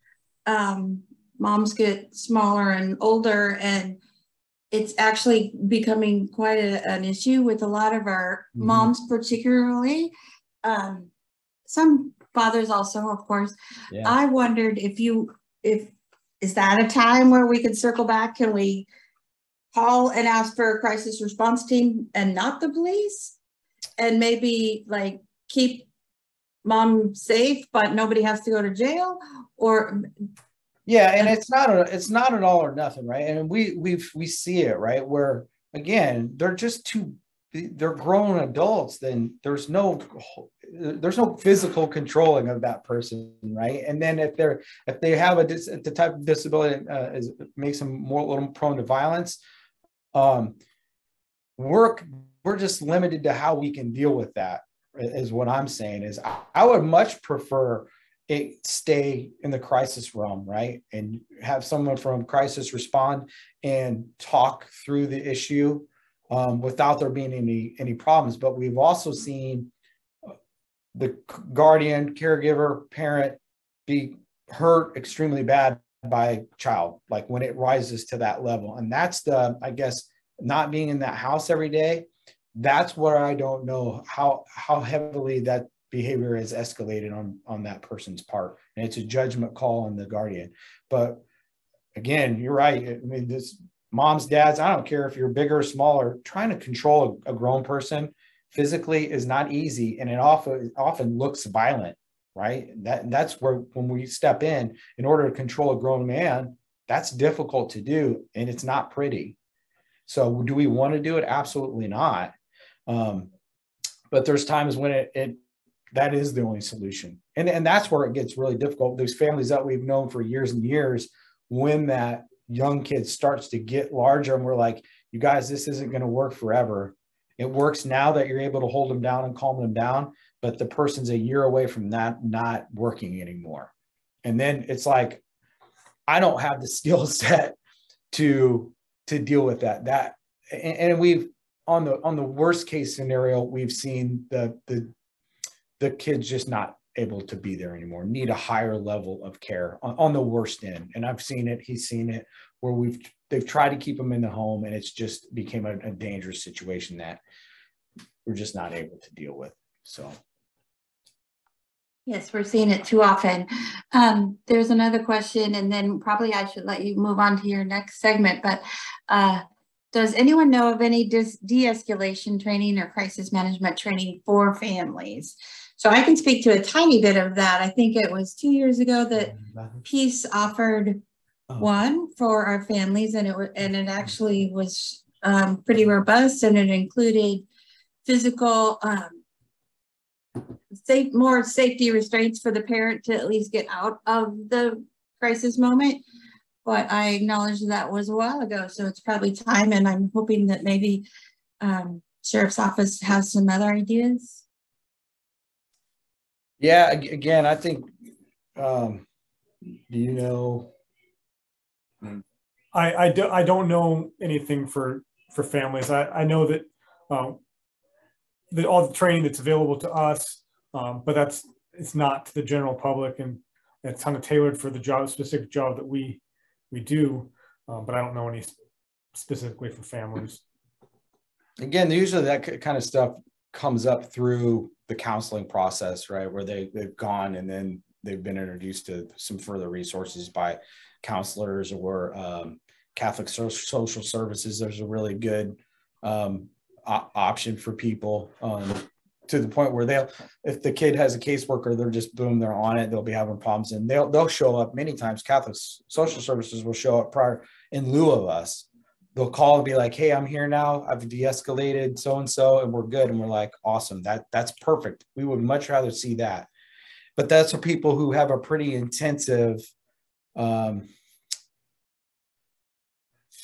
and um, moms get smaller and older and it's actually becoming quite a, an issue with a lot of our mm-hmm. moms, particularly. Um, some fathers also, of course. Yeah. I wondered if you, if, is that a time where we could circle back? Can we call and ask for a crisis response team and not the police? And maybe like keep mom safe, but nobody has to go to jail? Or yeah, and it's not a it's not an all or nothing, right? And we we've we see it right where again they're just too they're grown adults. Then there's no there's no physical controlling of that person, right? And then if they're if they have a dis, the type of disability uh, is makes them more a little prone to violence, um, work we're just limited to how we can deal with that. Is what I'm saying is I, I would much prefer it stay in the crisis realm, right? And have someone from crisis respond and talk through the issue um, without there being any any problems. But we've also seen the guardian, caregiver, parent be hurt extremely bad by child, like when it rises to that level. And that's the, I guess, not being in that house every day. That's where I don't know how how heavily that behavior has escalated on on that person's part. And it's a judgment call on the guardian. But again you're right. I mean this moms dads i don't care if you're bigger or smaller trying to control a, a grown person physically is not easy. And it often often looks violent right? That that's where when we step in in order to control a grown man that's difficult to do and it's not pretty. So do we want to do it? Absolutely not. Um, but there's times when it, it that is the only solution. And, and that's where it gets really difficult. Those families that we've known for years and years, when that young kid starts to get larger and we're like, you guys, this isn't going to work forever. It works now that you're able to hold them down and calm them down, but the person's a year away from that not working anymore. And then it's like, I don't have the skill set to to deal with that. That and, and we've on the on the worst case scenario, we've seen the the the kid's just not able to be there anymore need a higher level of care on, on, the worst end and i've seen it he's seen it where we've they've tried to keep him in the home and it's just became a, a dangerous situation that we're just not able to deal with so Yes, we're seeing it too often. Um, there's another question, and then probably I should let you move on to your next segment. But uh, does anyone know of any de-escalation training or crisis management training for families? So I can speak to a tiny bit of that. I think it was two years ago that Peace offered oh. one for our families, and it was, and it actually was um, pretty robust, and it included physical, um, safe, more safety restraints for the parent to at least get out of the crisis moment. But I acknowledge that was a while ago, so it's probably time, and I'm hoping that maybe um, sheriff's office has some other ideas. Yeah, again, I think, um, do you know? I, I, do, I don't know anything for, for families. I, I know that uh, the, all the training that's available to us, um, but that's, it's not to the general public and it's kind of tailored for the job, specific job that we, we do. Um, but I don't know any specifically for families. Again, usually that kind of stuff comes up through the counseling process, right? Where they, they've gone and then they've been introduced to some further resources by counselors or um, Catholic so- social services. There's a really good um, option for people um, to the point where they'll, if the kid has a caseworker, they're just boom, they're on it. They'll be having problems and they'll they'll show up many times. Catholic social services will show up prior in lieu of us. They'll call and be like, "Hey, I'm here now. I've de-escalated so and so, and we're good." And we're like, "Awesome. That that's perfect. We would much rather see that." But that's for people who have a pretty intensive um,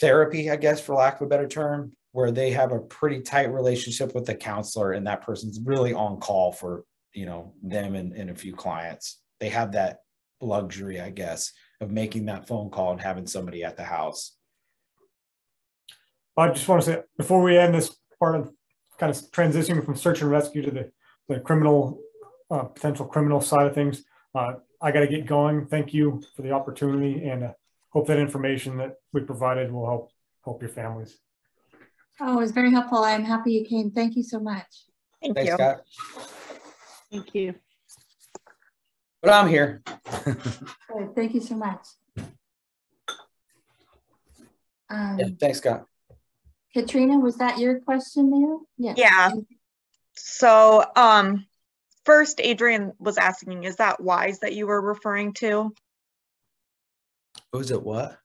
therapy, I guess, for lack of a better term, where they have a pretty tight relationship with the counselor, and that person's really on call for you know them and, and a few clients. They have that luxury, I guess, of making that phone call and having somebody at the house. I just want to say, before we end this part of kind of transitioning from search and rescue to the, the criminal, uh, potential criminal side of things, uh, I got to get going. Thank you for the opportunity and uh, hope that information that we provided will help, help your families. Oh, it was very helpful. I'm happy you came. Thank you so much. Thank Thanks, you. Scott. Thank you. But I'm here. Good, Thank you so much. Um, Yeah, thanks, Scott. Katrina, was that your question there? Yes. Yeah. So, um, first Adrian was asking, is that WISE that you were referring to? Was it what?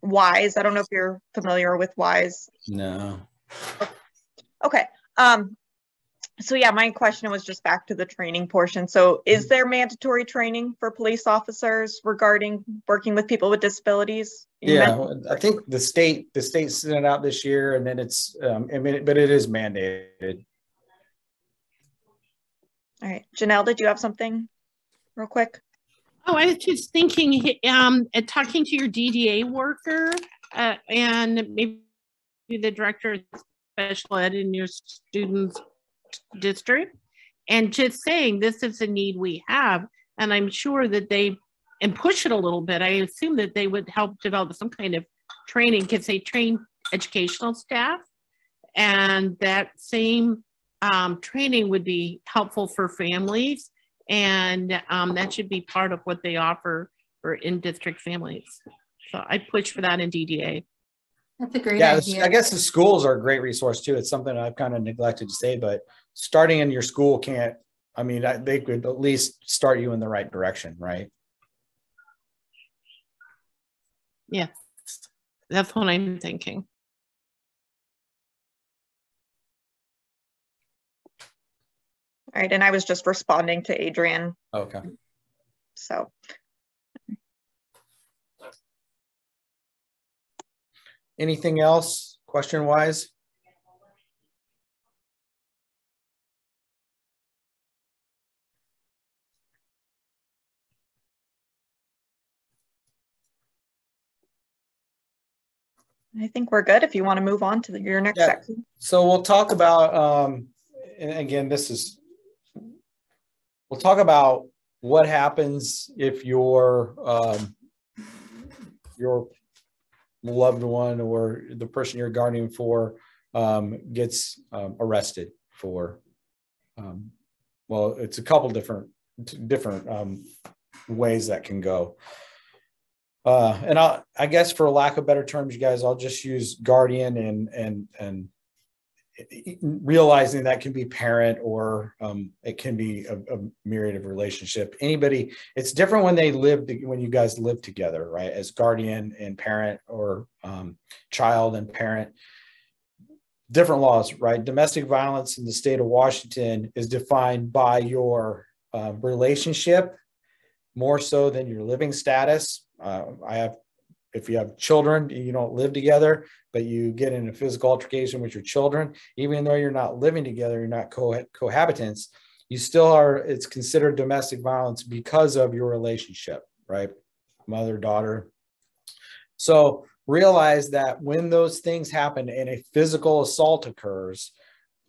WISE, I don't know if you're familiar with WISE. No. Okay, um, so yeah, my question was just back to the training portion. So is there mandatory training for police officers regarding working with people with disabilities? You Yeah, mentioned- I think the state, the state sent it out this year and then it's, um, I mean, but it is mandated. All right, Janelle, did you have something real quick? Oh, I was just thinking, um, talking to your DDA worker, uh, and maybe the director of special ed in your student's district. And just saying, this is a need we have, and I'm sure that they, and push it a little bit, I assume that they would help develop some kind of training, because they train educational staff. And that same, um, training would be helpful for families and um, that should be part of what they offer for in-district families. So I push for that in DDA. That's a great Yeah, idea. I guess the schools are a great resource too. It's something I've kind of neglected to say, but starting in your school can't, I mean, I- they could at least start you in the right direction, right? Yes, that's what I'm thinking. All right, and I was just responding to Adrian, Okay. so. Anything else question wise? I think we're good if you want to move on to the- your next Yeah. section. So we'll talk about, um, and again, this is, we'll talk about what happens if your, um, your loved one or the person you're guarding for, um, gets, um, arrested for, um, well, it's a couple different, different, um, ways that can go. Uh, and I, I guess for lack of better terms, you guys, I'll just use guardian and, and, and realizing that can be parent or um, it can be a, a myriad of relationship. Anybody, it's different when they live, when you guys live together, right? As guardian and parent or um, child and parent. Different laws, right? Domestic violence in the state of Washington is defined by your uh, relationship more so than your living status. Uh, I have, if you have children, you don't live together, but you get in a physical altercation with your children, even though you're not living together, you're not co- cohabitants, you still are, it's considered domestic violence because of your relationship, right? Mother, daughter. So realize that when those things happen and a physical assault occurs,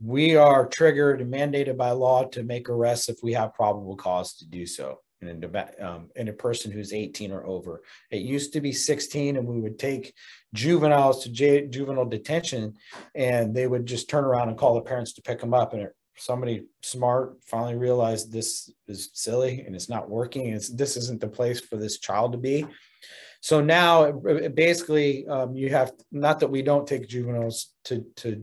we are triggered and mandated by law to make arrests if we have probable cause to do so in a, um, in a person who's 18 or over. It used to be 16, and we would take juveniles to juvenile detention, and they would just turn around and call the parents to pick them up. And somebody smart finally realized this is silly and it's not working. It's this isn't the place for this child to be. So now, it- it basically, um, you have not that we don't take juveniles to to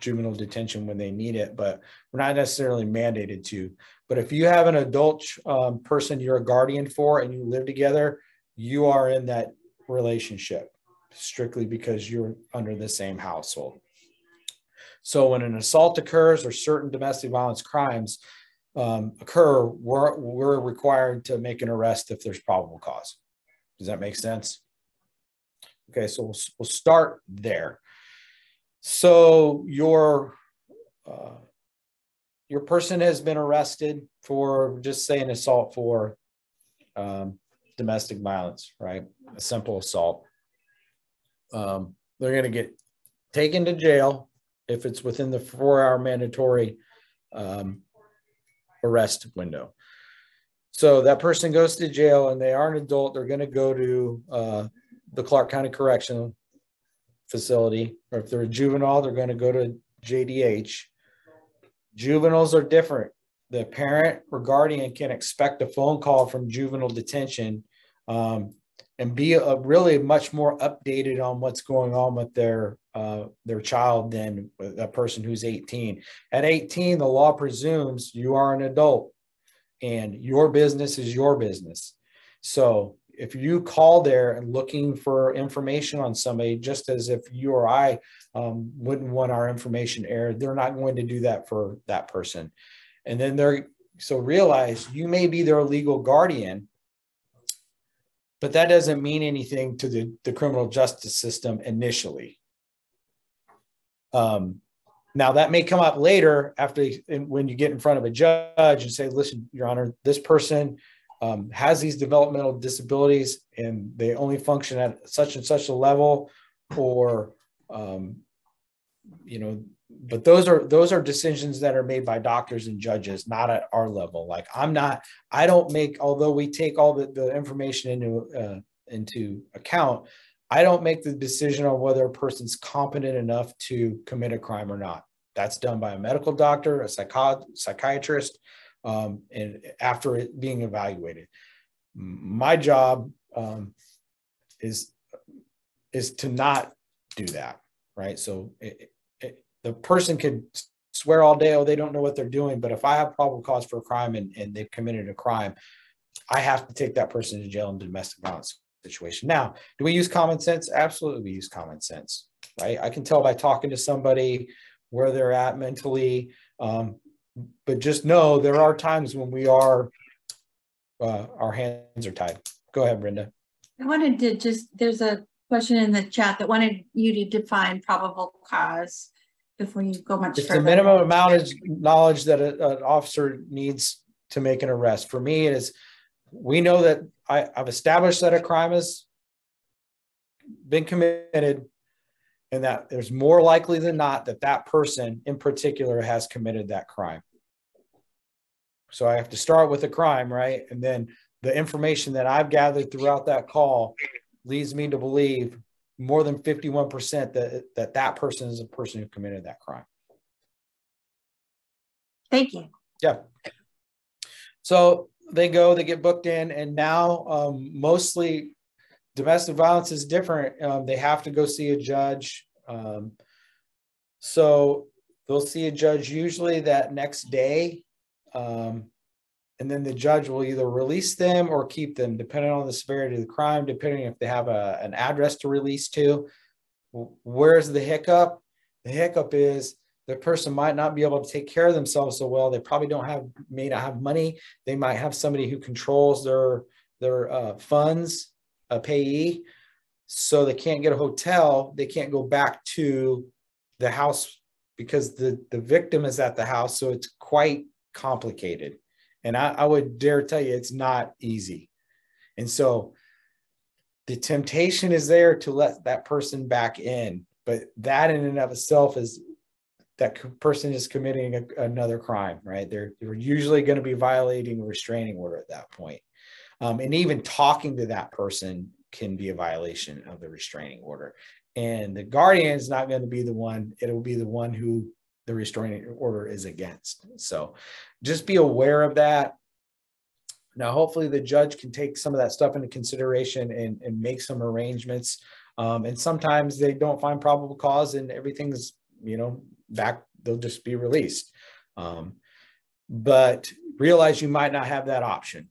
juvenile detention when they need it, but we're not necessarily mandated to. But if you have an adult um, person you're a guardian for and you live together, you are in that relationship strictly because you're under the same household. So when an assault occurs or certain domestic violence crimes um, occur, we're, we're required to make an arrest if there's probable cause. Does that make sense? Okay, so we'll, we'll start there. So your uh, your person has been arrested for just say an assault for um, domestic violence, right? A simple assault. Um, they're going to get taken to jail if it's within the four-hour mandatory um, arrest window. So that person goes to jail and they are an adult. They're going to go to uh, the Clark County Correctional Facility, or if they're a juvenile, they're going to go to JDH. Juveniles are different. The parent or guardian can expect a phone call from juvenile detention um, and be a, really much more updated on what's going on with their uh, their child than a person who's 18. At 18, the law presumes you are an adult and your business is your business. So if you call there and looking for information on somebody, just as if you or I um, wouldn't want our information aired, they're not going to do that for that person. And then they're so realize you may be their legal guardian, but that doesn't mean anything to the, the criminal justice system initially. Um, now that may come up later after when you get in front of a judge and say, "Listen, Your Honor, this person um, has these developmental disabilities and they only function at such and such a level," or um, you know, but those are those are decisions that are made by doctors and judges, not at our level. Like I'm not, I don't make, although we take all the, the information into uh, into account. I don't make the decision on whether a person's competent enough to commit a crime or not. That's done by a medical doctor, a psycho- psychiatrist, um, and after it being evaluated. My job um, is is to not do that, right? So it, it, the person could swear all day, oh, they don't know what they're doing, but if I have probable cause for a crime and, and they've committed a crime, I have to take that person to jail in domestic violence situation. Now, do we use common sense? Absolutely, we use common sense, right? I can tell by talking to somebody where they're at mentally. Um, but just know there are times when we are, uh, our hands are tied. Go ahead, Brenda. I wanted to just, there's a question in the chat that wanted you to define probable cause before you go much It's further. the minimum amount of knowledge that a- an officer needs to make an arrest. For me, it is, we know that I, I've established that a crime has been committed and that there's more likely than not that that person in particular has committed that crime. So I have to start with a crime, right? And then the information that I've gathered throughout that call leads me to believe more than 51% that that, that person is a person who committed that crime. Thank you. Yeah. So they go, they get booked in, and now um, mostly domestic violence is different. Um, they have to go see a judge. Um, so they'll see a judge usually that next day. Um, and then the judge will either release them or keep them, depending on the severity of the crime, depending if they have a, an address to release to. Where's the hiccup? The hiccup is the person might not be able to take care of themselves so well. They probably don't have, may not have money. They might have somebody who controls their their uh, funds, a payee, so they can't get a hotel. They can't go back to the house because the the victim is at the house. So it's quite complicated, and I, I would dare tell you it's not easy. And so the temptation is there to let that person back in, but that in and of itself is that person is committing a- another crime, right? They're, they're usually going to be violating a restraining order at that point. Um, and even talking to that person can be a violation of the restraining order. And the guardian is not going to be the one, it'll be the one who the restraining order is against. So just be aware of that. Now, hopefully the judge can take some of that stuff into consideration and, and make some arrangements. Um, and sometimes they don't find probable cause and everything's, you know, back, they'll just be released. Um, but realize you might not have that option.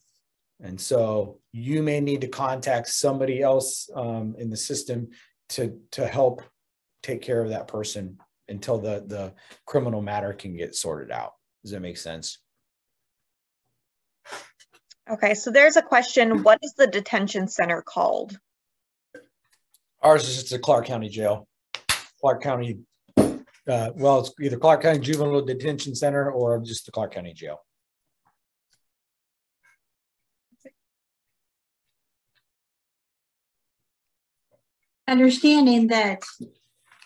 And so you may need to contact somebody else um, in the system to, to help take care of that person until the, the criminal matter can get sorted out. Does that make sense? Okay, so there's a question, what is the detention center called? Ours is just the Clark County Jail. Clark County, uh, well, it's either Clark County Juvenile Detention Center or just the Clark County Jail. Understanding that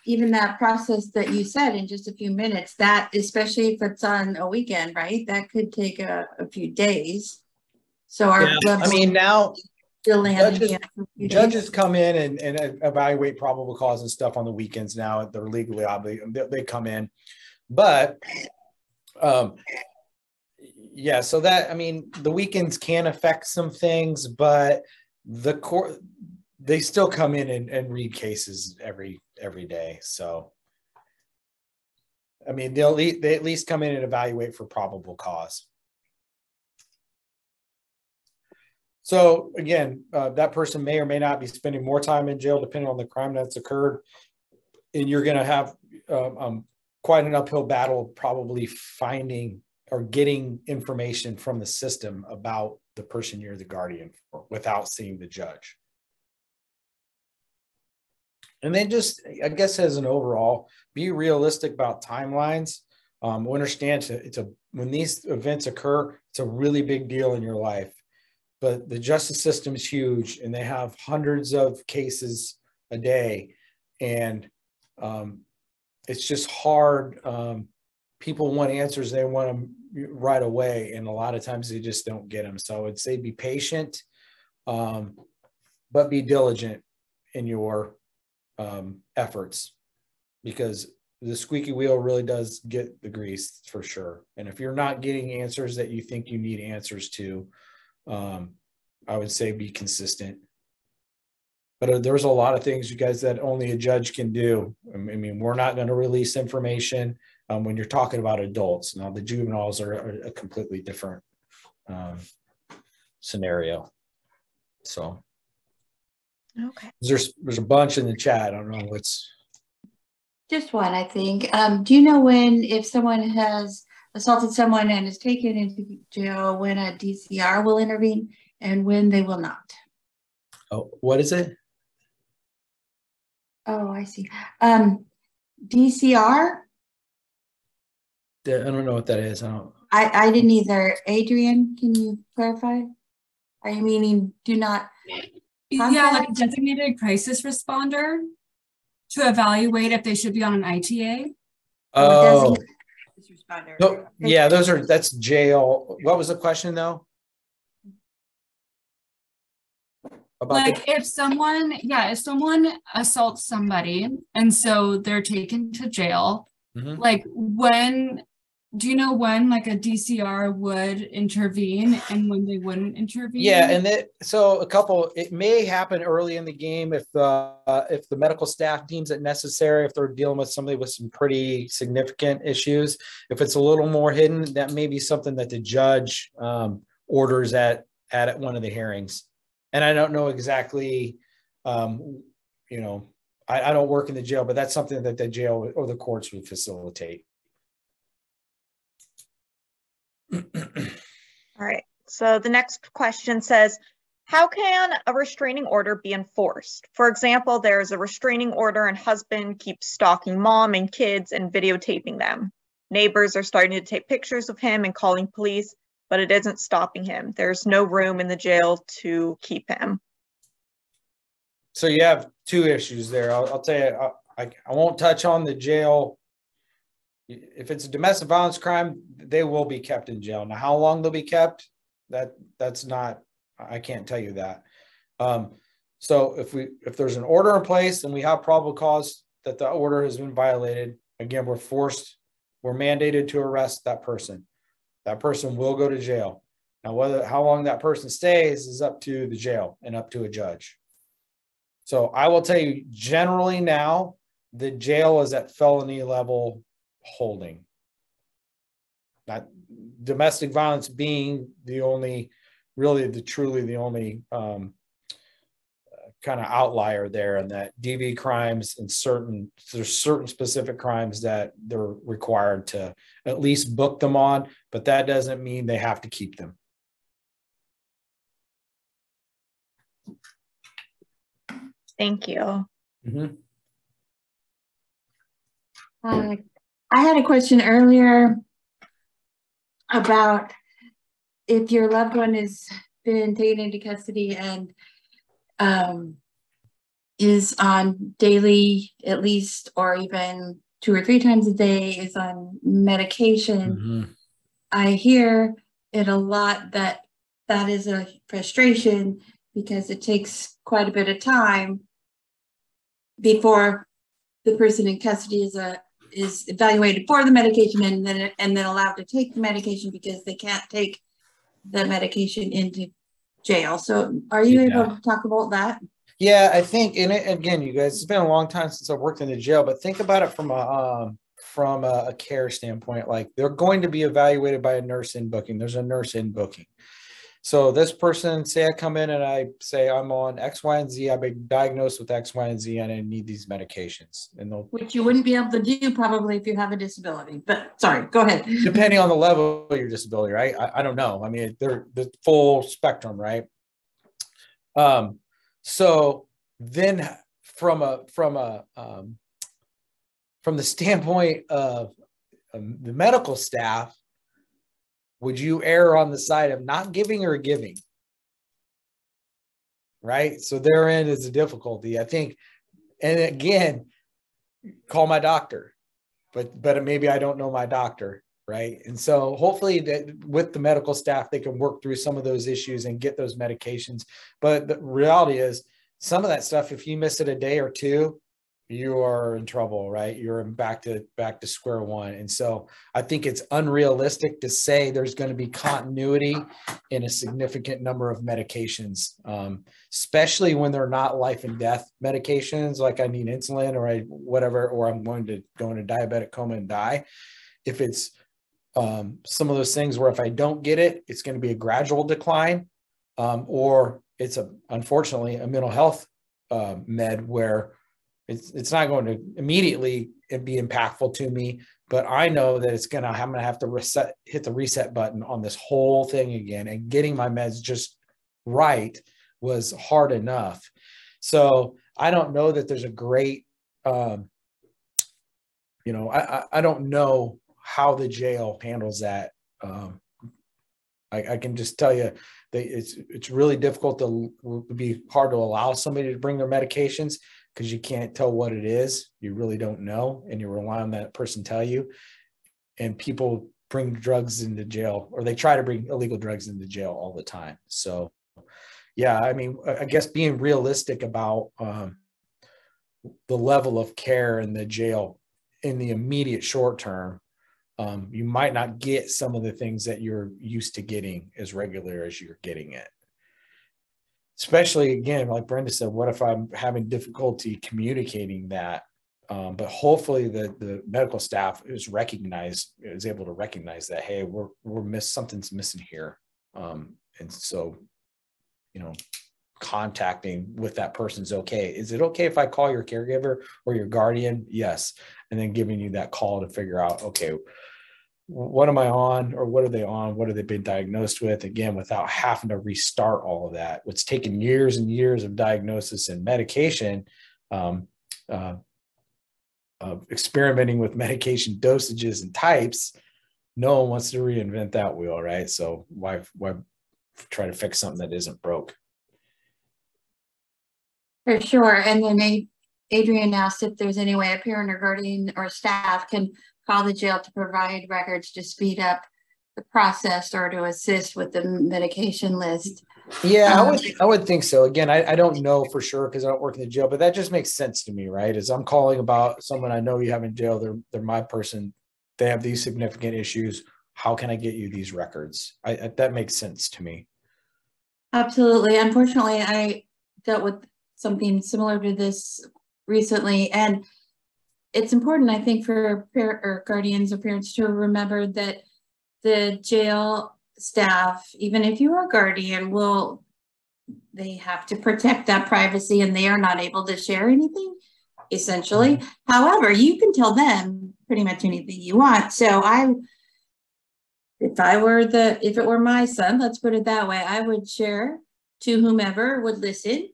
even that process that you said in just a few minutes, that especially if it's on a weekend, right? That could take a, a few days. So our. Yeah, I mean, now Still judges- in a few days. judges come in and, and evaluate probable cause and stuff on the weekends now. They're legally obligated, they, they come in. But, um, yeah, so that, I mean, the weekends can affect some things, but the court, they still come in and, and read cases every, every day, so. I mean, they'll, they at least come in and evaluate for probable cause. So again, uh, that person may or may not be spending more time in jail depending on the crime that's occurred. And you're gonna have um, um, quite an uphill battle probably finding or getting information from the system about the person you're the guardian for without seeing the judge. And then just, I guess as an overall, be realistic about timelines. Um, understand it's a- when these events occur, it's a really big deal in your life. But the justice system is huge and they have hundreds of cases a day. And um, it's just hard um, people want answers they want them right away and a lot of times they just don't get them so i would say be patient um, but be diligent in your um, efforts because the squeaky wheel really does get the grease for sure and if you're not getting answers that you think you need answers to um, I would say be consistent. But uh, there's a lot of things, you guys, that only a judge can do. I mean- we're not going to release information um, when you're talking about adults. Now, the juveniles are a a completely different um, scenario. So Okay. there's there's a bunch in the chat. I don't know what's Just one, I think. Um, do you know when, if someone has assaulted someone and is taken into jail, when a DCR will intervene and when they will not? oh, what is it? Oh, I see. Um, DCR, I don't know what that is. I don't. I, I didn't either. Adrian, can you clarify? Are you meaning do not? Yeah, like a designated crisis responder to evaluate if they should be on an ITA. Oh, designated responder? no, yeah, those are that's jail. What was the question though? About the- Like if someone, yeah, if someone assaults somebody and so they're taken to jail, Mhm. like when, do you know when like a DCR would intervene and when they wouldn't intervene? Yeah, and that so a couple. It may happen early in the game if uh, if the medical staff deems it necessary. If they're dealing with somebody with some pretty significant issues. If it's a little more hidden, that may be something that the judge um, orders at at one of the hearings. And I don't know exactly. Um, you know, I, I don't work in the jail, but that's something that the jail or the courts would facilitate. All right. So the next question says, how can a restraining order be enforced? For example, there's a restraining order and husband keeps stalking mom and kids and videotaping them. Neighbors are starting to take pictures of him and calling police, but it isn't stopping him. There's no room in the jail to keep him. So you have two issues there. I'll, I'll tell you, I, I, I won't touch on the jail if it's a domestic violence crime, they will be kept in jail. Now, how long they'll be kept, that that's not, I can't tell you that. Um, so if we if there's an order in place and we have probable cause that the order has been violated, again, we're forced, we're mandated to arrest that person. That person will go to jail. Now, whether how long that person stays is up to the jail and up to a judge. So I will tell you generally now, the jail is at felony level holding. Not domestic violence being the only, really the truly the only um, kind of outlier there, and that DV crimes and certain there's certain specific crimes that they're required to at least book them on, but that doesn't mean they have to keep them. Thank you. Mm-hmm. Uh, I had a question earlier about if your loved one has been taken into custody and um, is on daily, at least, or even two or three times a day, is on medication. Mm-hmm. I hear it a lot that that is a frustration because it takes quite a bit of time before the person in custody is a is evaluated for the medication and then and then allowed to take the medication because they can't take the medication into jail. So are you Yeah. able to talk about that? Yeah, I think, and it, again, you guys, it's been a long time since I've worked in the jail, but think about it from a um, from a, a care standpoint. Like they're going to be evaluated by a nurse in booking. There's a nurse in booking. So this person, say I come in and I say I'm on X, Y, and Z. I've been diagnosed with X, Y, and Z, and I need these medications. And they'll, Which you wouldn't be able to do probably if you have a disability, but sorry, go ahead. depending on the level of your disability, right? I, I don't know. I mean, they're the full spectrum, right? Um, so then from a from a um, from the standpoint of um, the medical staff, would you err on the side of not giving or giving? Right. So therein is a difficulty. I think, and again, call my doctor, but but maybe I don't know my doctor right and so hopefully that with the medical staff they can work through some of those issues and get those medications but the reality is some of that stuff if you miss it a day or two you are in trouble right? You're back to back to square one. And so i think it's unrealistic to say there's going to be continuity in a significant number of medications um, especially when they're not life and death medications like i need insulin or i whatever or i'm going to go into diabetic coma and die. If it's um, some of those things where if I don't get it, it's going to be a gradual decline, um, or it's a unfortunately a mental health uh, med where it's it's not going to immediately be impactful to me, but I know that it's gonna I'm gonna have to reset hit the reset button on this whole thing again, and getting my meds just right was hard enough. So I don't know that there's a great, um, you know, I I, don't know how the jail handles that. Um, I, I, can just tell you that it's it's really difficult to be hard to allow somebody to bring their medications because you can't tell what it is. You really don't know, and you rely on that person tell you. And people bring drugs into jail, or they try to bring illegal drugs into jail all the time. So, yeah, I mean, I guess being realistic about um, the level of care in the jail in the immediate short term um, you might not get some of the things that you're used to getting as regular as you're getting it. Especially again, like Brenda said, what if I'm having difficulty communicating that? Um, but hopefully the the medical staff is recognized is able to recognize that hey, we're we're miss something's missing here, um, and so you know contacting with that person's okay. Is it okay if I call your caregiver or your guardian? Yes. And then giving you that call to figure out, okay, what am I on or what are they on? What have they been diagnosed with? Again, without having to restart all of that. What's taken years and years of diagnosis and medication, um, uh, of experimenting with medication dosages and types. No one wants to reinvent that wheel, right? So why why try to fix something that isn't broke? For sure. And then Adrian asked if there's any way a parent or guardian or staff can call the jail to provide records to speed up the process or to assist with the medication list. Yeah, I Um, would, I would think so. Again, I, I don't know for sure because I don't work in the jail, but that just makes sense to me, right? As I'm calling about someone I know you have in jail, they're, they're my person. They have these significant issues. How can I get you these records? I, I- that makes sense to me. Absolutely. Unfortunately, I dealt with something similar to this recently, and it's important, I think, for par- or guardians or parents to remember that the jail staff, even if you are a guardian, will they have to protect that privacy and they are not able to share anything essentially. Mm-hmm. However, you can tell them pretty much anything you want. So I if I were the, if it were my son, let's put it that way, I would share to whomever would listen.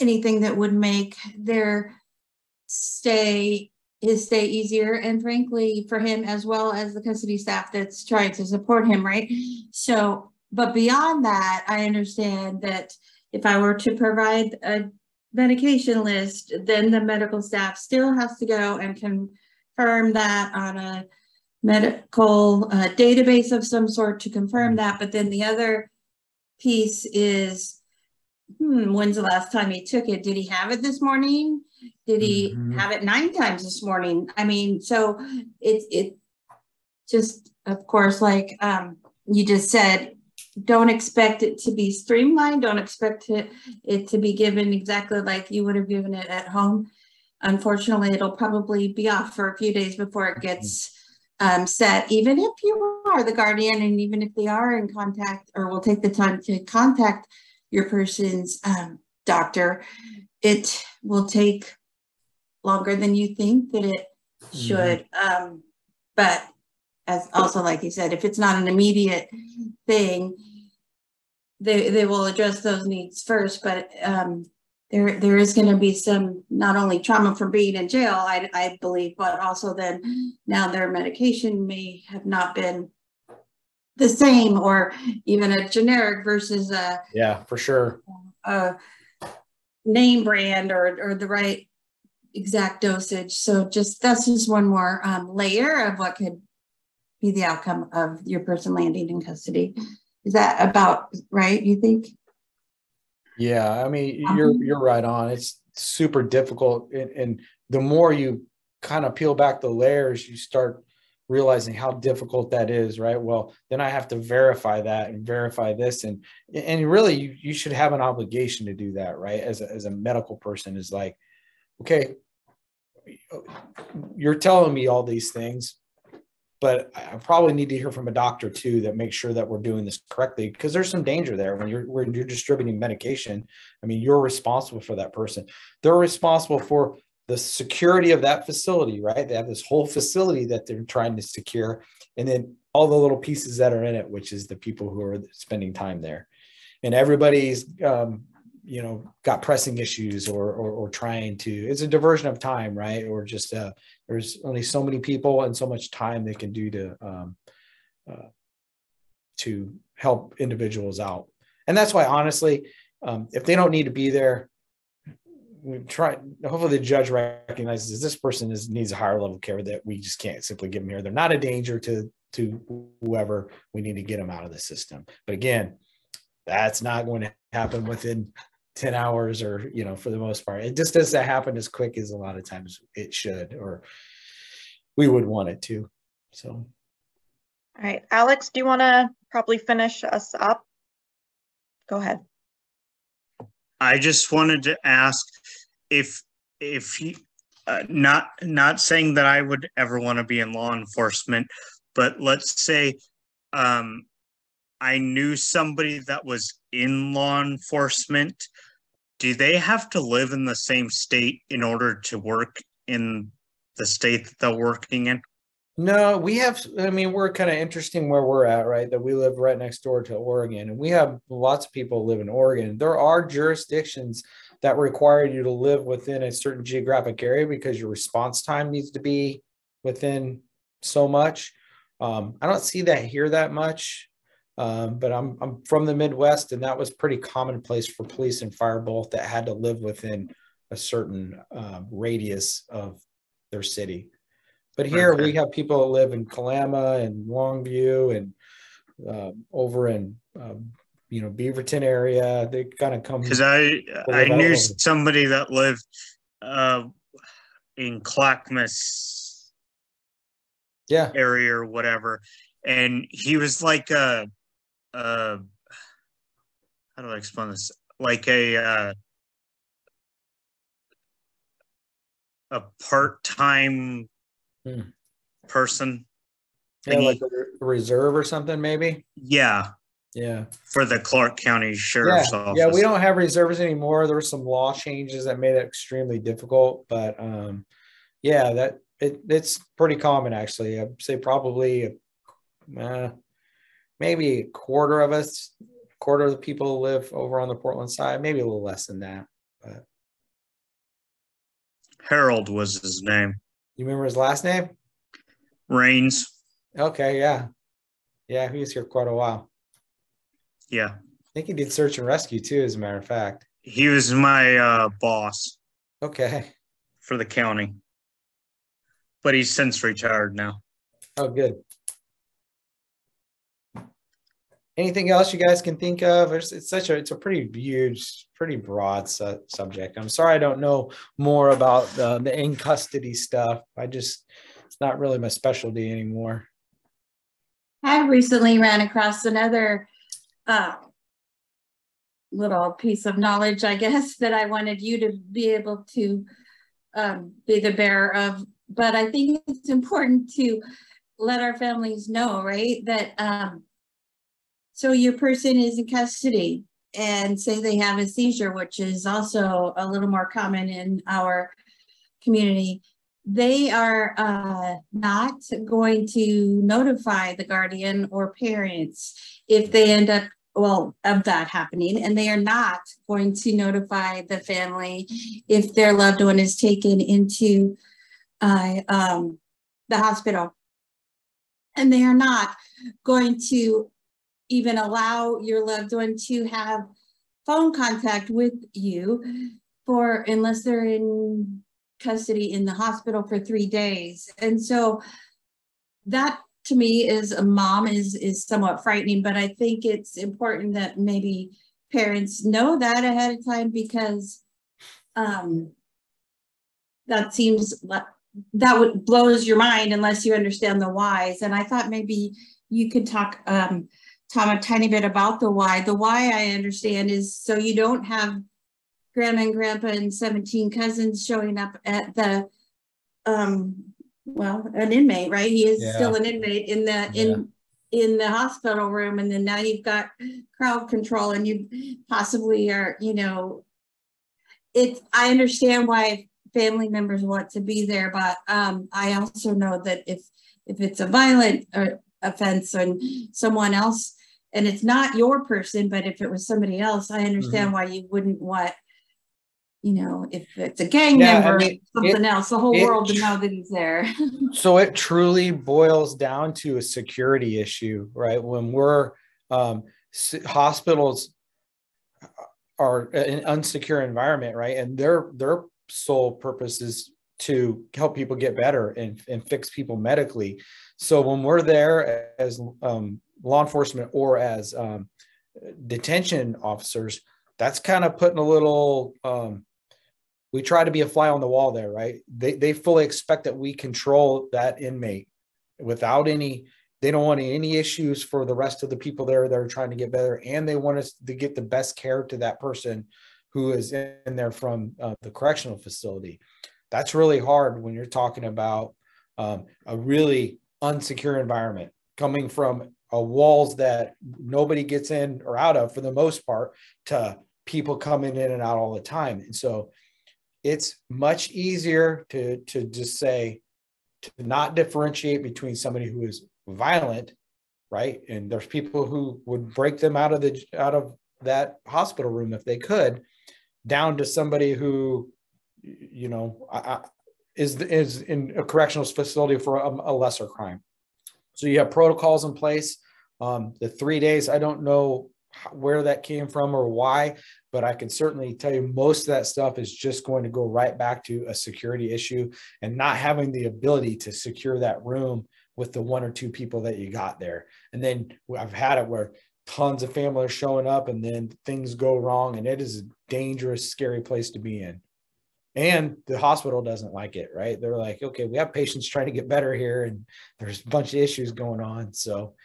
Anything that would make their stay, his stay easier and frankly, for him as well as the custody staff that's trying to support him, right? So, but beyond that, I understand that if I were to provide a medication list, then the medical staff still has to go and confirm that on a medical uh, database of some sort to confirm that. But then the other piece is, hmm, when's the last time he took it? Did he have it this morning? Did he Mhm. have it nine times this morning? I mean, so it it just, of course, like um, you just said, don't expect it to be streamlined. Don't expect it, it to be given exactly like you would have given it at home. Unfortunately, it'll probably be off for a few days before it gets um, set, even if you are the guardian and even if they are in contact or will take the time to contact your person's um, doctor, it will take longer than you think that it should. Um, but as also, like you said, if it's not an immediate thing, they, they will address those needs first, but um, there, there is gonna be some, not only trauma from being in jail, I, I believe, but also then now their medication may have not been the same or even a generic versus a, Yeah, for sure. a name brand or, or the right exact dosage. So just, that's just one more um, layer of what could be the outcome of your person landing in custody. Is that about right, you think? Yeah, I mean, you're Um, you're right on. It's super difficult, and, and the more you kind of peel back the layers, you start realizing how difficult that is, right? Well, then I have to verify that and verify this, and and really, you you should have an obligation to do that, right? As a, as a medical person, is like, okay, you're telling me all these things, but I probably need to hear from a doctor too that makes sure that we're doing this correctly because there's some danger there when you're when you're distributing medication. I mean, you're responsible for that person. They're responsible for the security of that facility, right? They have this whole facility that they're trying to secure, and then all the little pieces that are in it, which is the people who are spending time there, and everybody's um, you know got pressing issues or, or or trying to. It's a diversion of time, right? Or just uh, there's only so many people and so much time they can do to um, uh, to help individuals out and that's why honestly um, if they don't need to be there we try hopefully the judge recognizes this person is needs a higher level of care that we just can't simply give them here they're not a danger to to whoever we need to get them out of the system but again that's not going to happen within 10 hours or you know for the most part it just doesn't happen as quick as a lot of times it should or we would want it to so All right, Alex, do you want to probably finish us up? Go ahead. I just wanted to ask if if you uh, not not saying that I would ever want to be in law enforcement, but let's say um, I knew somebody that was in law enforcement. Do they have to live in the same state in order to work in the state that they're working in? No, we have, I mean, we're kind of interesting where we're at, right? That we live right next door to Oregon and we have lots of people live in Oregon. There are jurisdictions that require you to live within a certain geographic area because your response time needs to be within so much. Um, I don't see that here that much. Um, but I'm, I'm from the Midwest and that was pretty commonplace for police and fire both that had to live within a certain uh, radius of their city But here Okay. we have people that live in Kalama and Longview and uh, over in um, you know Beaverton area. They kind of come. Because I I knew somebody that lived uh, in Clackamas Yeah, area or whatever, and he was like a, a how do I explain this? Like a uh, a part time Hmm. person. yeah, like a reserve or something maybe. Yeah, Yeah. for the Clark County Yeah, Sheriff's Office. yeah, we don't have reserves anymore. There were some law changes that made it extremely difficult, but um, yeah, that it, it's pretty common actually. I'd say probably uh, maybe a quarter of us, quarter of the people live over on the Portland side, maybe a little less than that. But Harold was his name. You remember his last name? Rains. Okay, yeah, yeah, he was here quite a while. Yeah, I think he did search and rescue too, as a matter of fact. he was my uh, boss Okay, for the county, but he's since retired now. oh, good. Anything else you guys can think of? It's, it's such a it's a pretty huge, pretty broad su- subject. I'm sorry I don't know more about the, the in custody stuff. I just it's not really my specialty anymore. I recently ran across another uh, little piece of knowledge, I guess, that I wanted you to be able to um, be the bearer of. But I think it's important to let our families know, right? That um, so your person is in custody and say they have a seizure, which is also a little more common in our community they are uh, not going to notify the guardian or parents if they end up well of that happening. And they are not going to notify the family if their loved one is taken into uh, um, the hospital. And they are not going to even allow your loved one to have phone contact with you for unless they're in custody in the hospital for three days. And so that to me is a mom is is somewhat frightening, but I think it's important that maybe parents know that ahead of time because um that seems that would blows your mind unless you understand the whys. And I thought maybe you could talk um Tom a tiny bit about the why. The why I understand is so you don't have grandma and grandpa and 17 cousins showing up at the um well an inmate right he is Yeah. still an inmate in the in in the hospital room and then now you've got crowd control and you possibly are you know it's i understand why family members want to be there but um i also know that if if it's a violent uh, offense and someone else and it's not your person but if it was somebody else i understand why you wouldn't want you know, if it's a gang Yeah, I member, mean, or something else, the whole it- world to know that he's there. so it truly boils down to a security issue, right? When we're um, hospitals are an unsecure environment, right? And their their sole purpose is to help people get better and, and fix people medically. So when we're there as um, law enforcement or as um, detention officers, that's kind of putting a little um, we try to be a fly on the wall there, right? They they fully expect that we control that inmate without any. They don't want any issues for the rest of the people there that are trying to get better, and they want us to get the best care to that person who is in there from uh, the correctional facility. That's really hard when you're talking about um, a really unsecure environment coming from uh, walls that nobody gets in or out of for the most part to people coming in and out all the time. And so it's much easier to to just say to not differentiate between somebody who is violent right and there's people who would break them out of the out of that hospital room if they could down to somebody who you know I, I, is is in a correctional facility for a, a lesser crime so you have protocols in place um, the three days i don't know where that came from or why, but I can certainly tell you most of that stuff is just going to go right back to a security issue and not having the ability to secure that room with the one or two people that you got there. And then I've had it where tons of family are showing up and then things go wrong and it is a dangerous, scary place to be in. And the hospital doesn't like it, right? They're like, okay, we have patients trying to get better here and there's a bunch of issues going on. So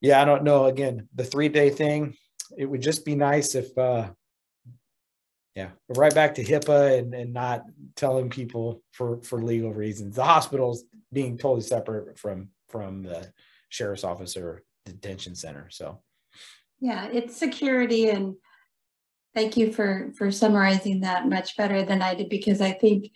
yeah, I don't know. Again, the three day thing, it would just be nice if uh yeah, right back to HIPAA and, and not telling people for for legal reasons. The hospitals being totally separate from from the sheriff's office or detention center. So Yeah, it's security and thank you for, for summarizing that much better than I did because I think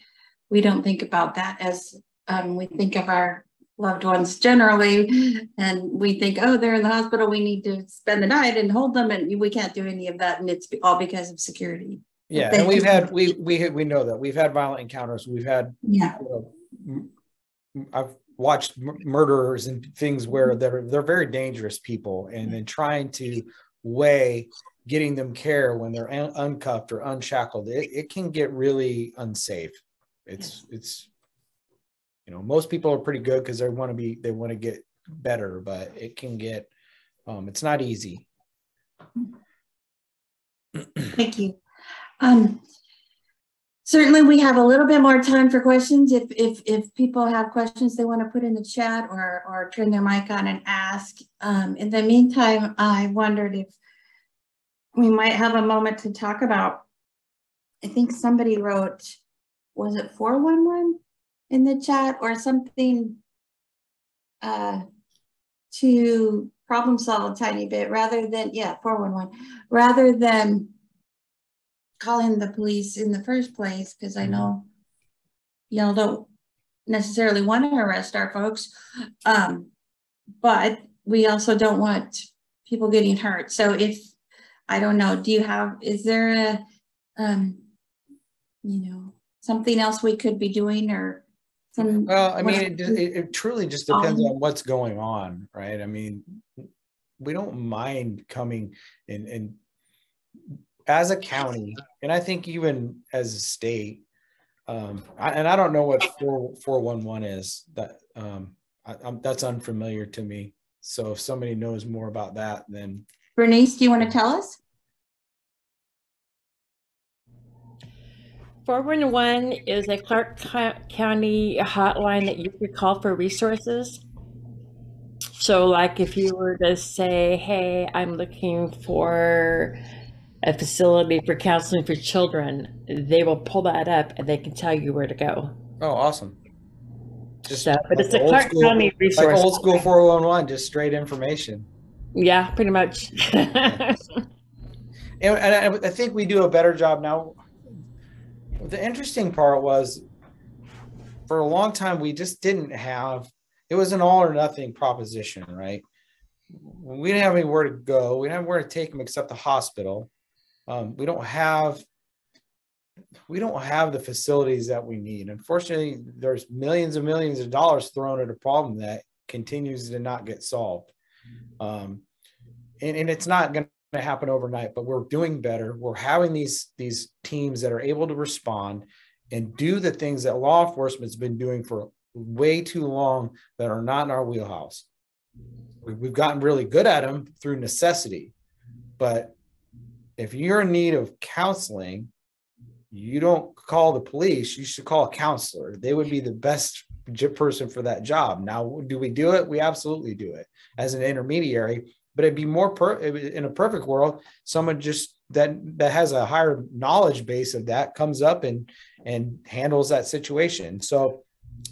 we don't think about that as, um, we think of our loved ones generally and we think, oh, they're in the hospital, we need to spend the night and hold them and we can't do any of that and it's all because of security. yeah, and we've had we we we know that we've had violent encounters. We've had Yeah, you know, I've watched mur- murderers and things where they're they're very dangerous people, and then trying to weigh getting them care when they're un- uncuffed or unshackled, it, it can get really unsafe. It's it's you know most people are pretty good because they want to be they want to get better, but it can get um, it's not easy. thank you. Um, certainly we have a little bit more time for questions. If, if, if people have questions they want to put in the chat or, or turn their mic on and ask. Um, in the meantime, I wondered if we might have a moment to talk about, I think somebody wrote, was it four one one in the chat or something? Uh, to problem solve a tiny bit rather than, yeah, four one one, rather than calling the police in the first place, because I know y'all don't necessarily want to arrest our folks. Um, but we also don't want people getting hurt. So if, I don't know, do you have, is there a, um, you know, something else we could be doing or some? Well, I mean, it, it, it truly just depends Um, on what's going on, right? I mean, we don't mind coming and, and as a county, and I think even as a state, um, I, and I don't know what four, four one one is, that, um, I, that's unfamiliar to me. So if somebody knows more about that, then, Bernice, do you want to tell us? 411 is a Clark County hotline that you could call for resources. So, like if you were to say, Hey, I'm looking for a facility for counseling for children, they will pull that up and they can tell you where to go. oh, awesome. Just So, but it's a Clark school- County Like resource. old school four one one, just straight information. Yeah, pretty much. And, and I, think we do a better job now. The interesting part was for a long time, we just didn't have, it was an all or nothing proposition, right? We didn't have anywhere to go. We didn't have where to take them except the hospital. Um, we don't have, we don't have the facilities that we need. Unfortunately, there's millions and millions of dollars thrown at a problem that continues to not get solved. Um, and, and it's not going to happen overnight, but we're doing better. We're having these these teams that are able to respond and do the things that law enforcement's been doing for way too long that are not in our wheelhouse. We- We've gotten really good at them through necessity, but if you're in need of counseling, you don't call the police. You should call a counselor. They would be the best person for that job. Now, do we do it? We absolutely do it as an intermediary but it'd be more per in a perfect world someone just that that has a higher knowledge base of that comes up and and handles that situation so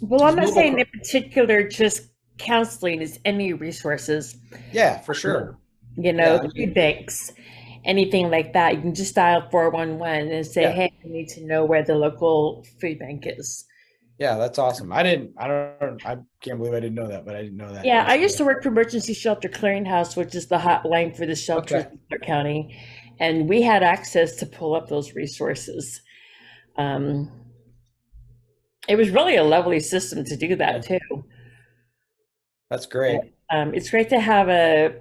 well, I'm not saying in particular just counseling is any resources. yeah for sure you know, Yeah. food banks, anything like that. You can just dial 411 and say, Yeah. hey, I need to know where the local food bank is. Yeah that's awesome i didn't i don't i can't believe i didn't know that but i didn't know that Yeah, I used to work for Emergency Shelter Clearinghouse, which is the hotline for the shelters Okay. in Clark County. And we had access to pull up those resources. Um, it was really a lovely system to do that too. that's great Um, it's great to have a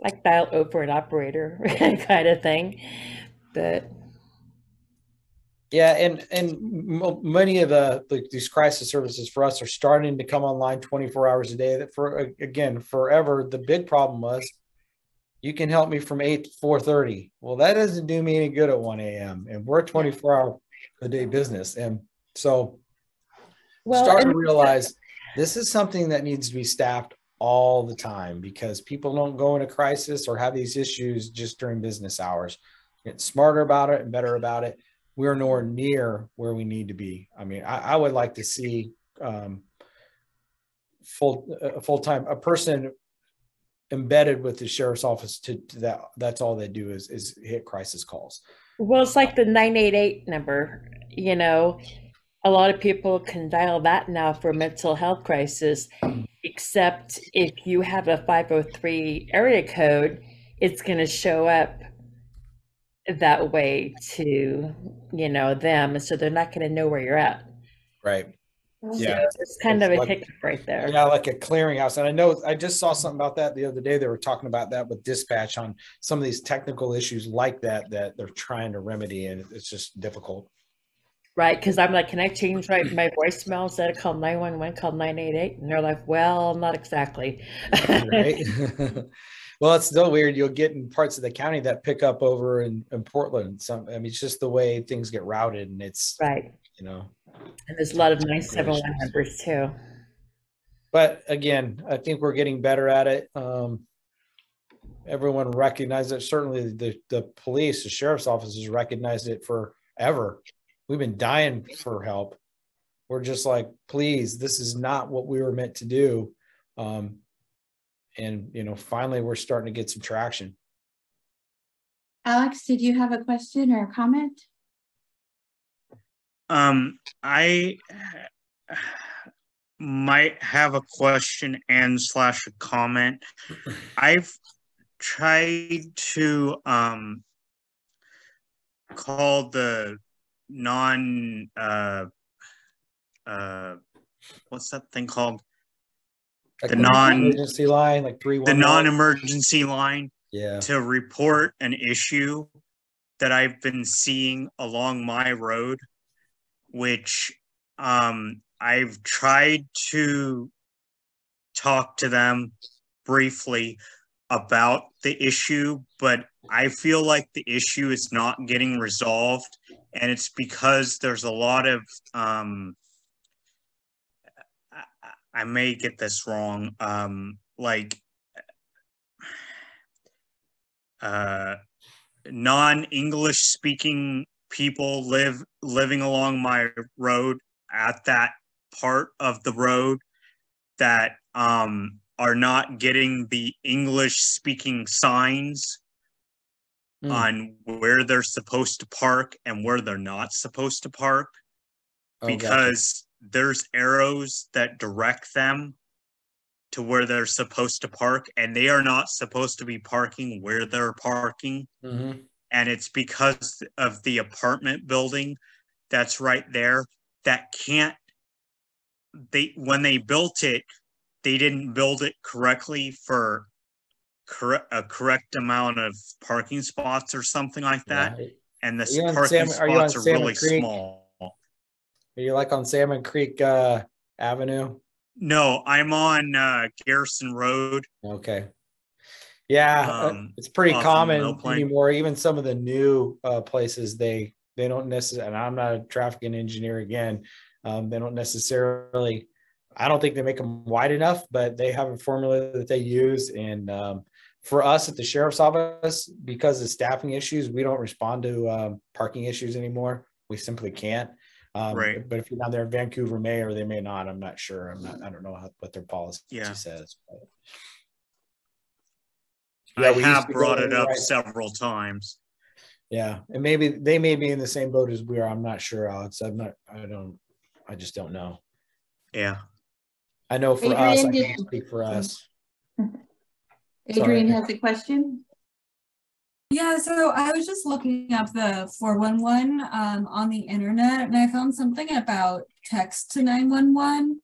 like dial over an operator kind of thing. But Yeah, and and many of the, the these crisis services for us are starting to come online 24 hours a day. That for again forever the big problem was you can help me from 8 to 4:30. Well, that doesn't do me any good at 1 a.m. and we're a 24 hour a day business, and so well, start to realize this is something that needs to be staffed all the time because people don't go into crisis or have these issues just during business hours. Get smarter about it and better about it. We're nowhere near where we need to be. I mean, I, I would like to see um, full a full time a person embedded with the sheriff's office to, to that. That's all they do is is hit crisis calls. Well, it's like the 988 number, you know, a lot of people can dial that now for mental health crisis, except if you have a 503 area code, it's going to show up that way to, you know, them. So they're not going to know where you're at. Right. So Yeah. it's kind of a like- hiccup right there. Yeah, like a clearinghouse. And I know I just saw something about that the other day. They were talking about that with dispatch on some of these technical issues like that that they're trying to remedy, and it's just difficult. Right. Because I'm like, can I change right my voicemail instead of call 911, call 988? And they're like, well, not exactly. Right. well, it's still weird. You'll get in parts of the county that pick up over in, in Portland. Some I mean it's just the way things get routed and it's right. you know. And there's a lot of 971 numbers too. But again, I think we're getting better at it. Um everyone recognizes it. Certainly the the police, the sheriff's offices recognized it forever. We've been dying for help. We're just like, please, this is not what we were meant to do. Um and you know, finally we're starting to get some traction. Alex, did you have a question or a comment? Um, I might have a question and slash a comment. I've tried to um call the non uh uh what's that thing called? Like The non- emergency line, like three The non-emergency line Yeah. to report an issue that I've been seeing along my road, which um, I've tried to talk to them briefly about the issue, but I feel like the issue is not getting resolved. And it's because there's a lot of, um, I, may get this wrong, um, like uh, non-English speaking people live living along my road at that part of the road that um, are not getting the English speaking signs Hmm. on where they're supposed to park and where they're not supposed to park Oh, because there's arrows that direct them to where they're supposed to park and they are not supposed to be parking where they're parking Mhm. and it's because of the apartment building that's right there that can't they when they built it they didn't build it correctly for correct a correct amount of parking spots or something like that Yeah. and the Are parking are on spots are Salmon really Creek? small Are you like on Salmon Creek uh, Avenue? no i'm on uh garrison road Okay. Yeah, uh, Um, it's pretty common anymore. Even some of the new uh, places, they they don't necessarily. And I'm not a traffic engineer again. Um, they don't necessarily. I don't think they make them wide enough, but they have a formula that they use. And um, for us at the sheriff's office, because of staffing issues, we don't respond to um, parking issues anymore. We simply can't. Um, Right. But if you're down there in Vancouver, may or they may not. I'm not sure. I'm not. I don't know how, what their policy Yeah. says. But. i Yeah, we have brought it up right- several times Yeah, and maybe they may be in the same boat as we are. I'm not sure, Alex. I'm not. I don't. I just don't know. yeah I know for Adrian, us, I did- can speak for us. Adrian Sorry. has a question. Yeah, so I was just looking up the 411 um, on the internet and I found something about text to 911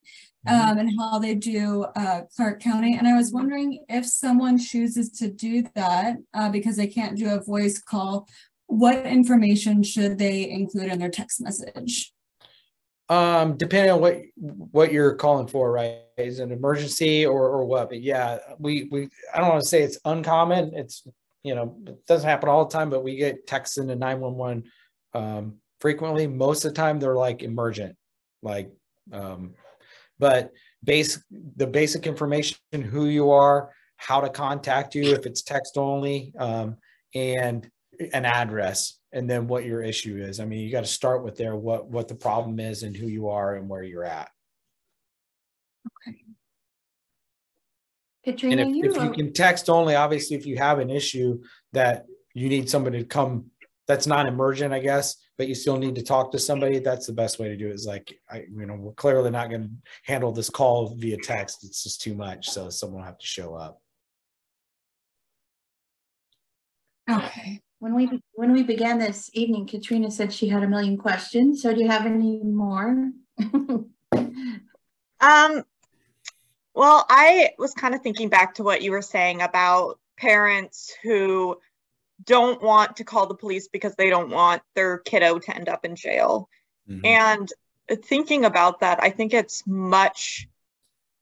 um, and how they do uh, Clark County. And I was wondering if someone chooses to do that uh, because they can't do a voice call, what information should they include in their text message? Um, depending on what what you're calling for, right? Is an emergency or or what? But yeah, we we I don't want to say it's uncommon. It's you know it doesn't happen all the time, but we get texts into nine one one um, frequently. Most of the time, they're like emergent, like um, but base, the basic information, who you are, how to contact you if it's text only, um, and an address and then what your issue is. I mean, you got to start with there what what the problem is and who you are and where you're at. Okay. And if, you, if you can text only, obviously, if you have an issue that you need somebody to come, that's not emergent, I guess, but you still need to talk to somebody. That's the best way to do it. Is like, I, you know, we're clearly not going to handle this call via text. It's just too much. So someone will have to show up. Okay. when we, when we began this evening, Katrina said she had a million questions. So do you have any more? Um, well, I was kind of thinking back to what you were saying about parents who don't want to call the police because they don't want their kiddo to end up in jail. Mhm. And thinking about that, I think it's much,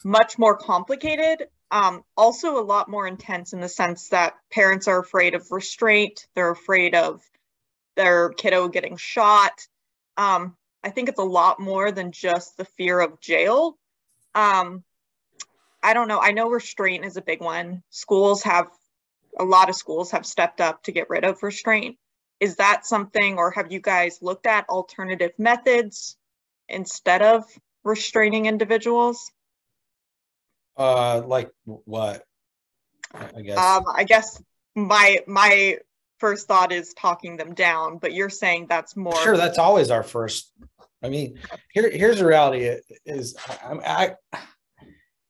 much more complicated. Um, also, a lot more intense in the sense that parents are afraid of restraint, they're afraid of their kiddo getting shot. Um, I think it's a lot more than just the fear of jail. Um, I don't know. I know restraint is a big one. Schools have, a lot of schools have stepped up to get rid of restraint. Is that something, or have you guys looked at alternative methods instead of restraining individuals? Uh, like what? I guess. Um, I guess my my first thought is talking them down, but you're saying that's more. Sure, that's always our first. I mean, here here's the reality: is I, I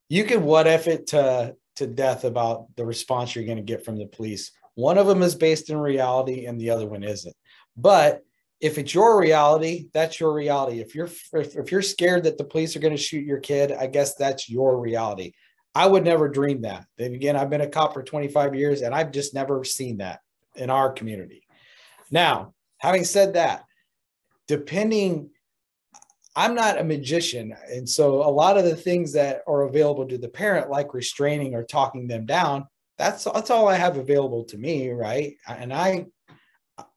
you could what if it to to death about the response you're going to get from the police. One of them is based in reality, and the other one isn't. But if it's your reality, that's your reality. If you're if, if you're scared that the police are going to shoot your kid, I guess that's your reality. I would never dream that. Then again, I've been a cop for 25 years, and I've just never seen that in our community. Now, having said that, depending I'm not a magician. And so a lot of the things that are available to the parent, like restraining or talking them down, that's that's all I have available to me, right? And I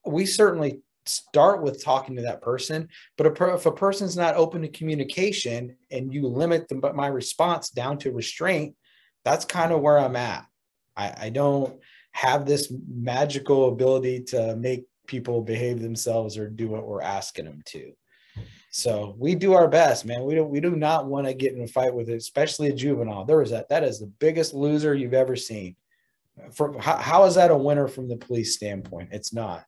we certainly start with talking to that person, but if a person's not open to communication and you limit them but my response down to restraint, that's kind of where I'm at. I, I don't have this magical ability to make people behave themselves or do what we're asking them to. So we do our best, man. We do we do not want to get in a fight with it, especially a juvenile. There is that that is the biggest loser you've ever seen. From how, how is that a winner from the police standpoint? It's not.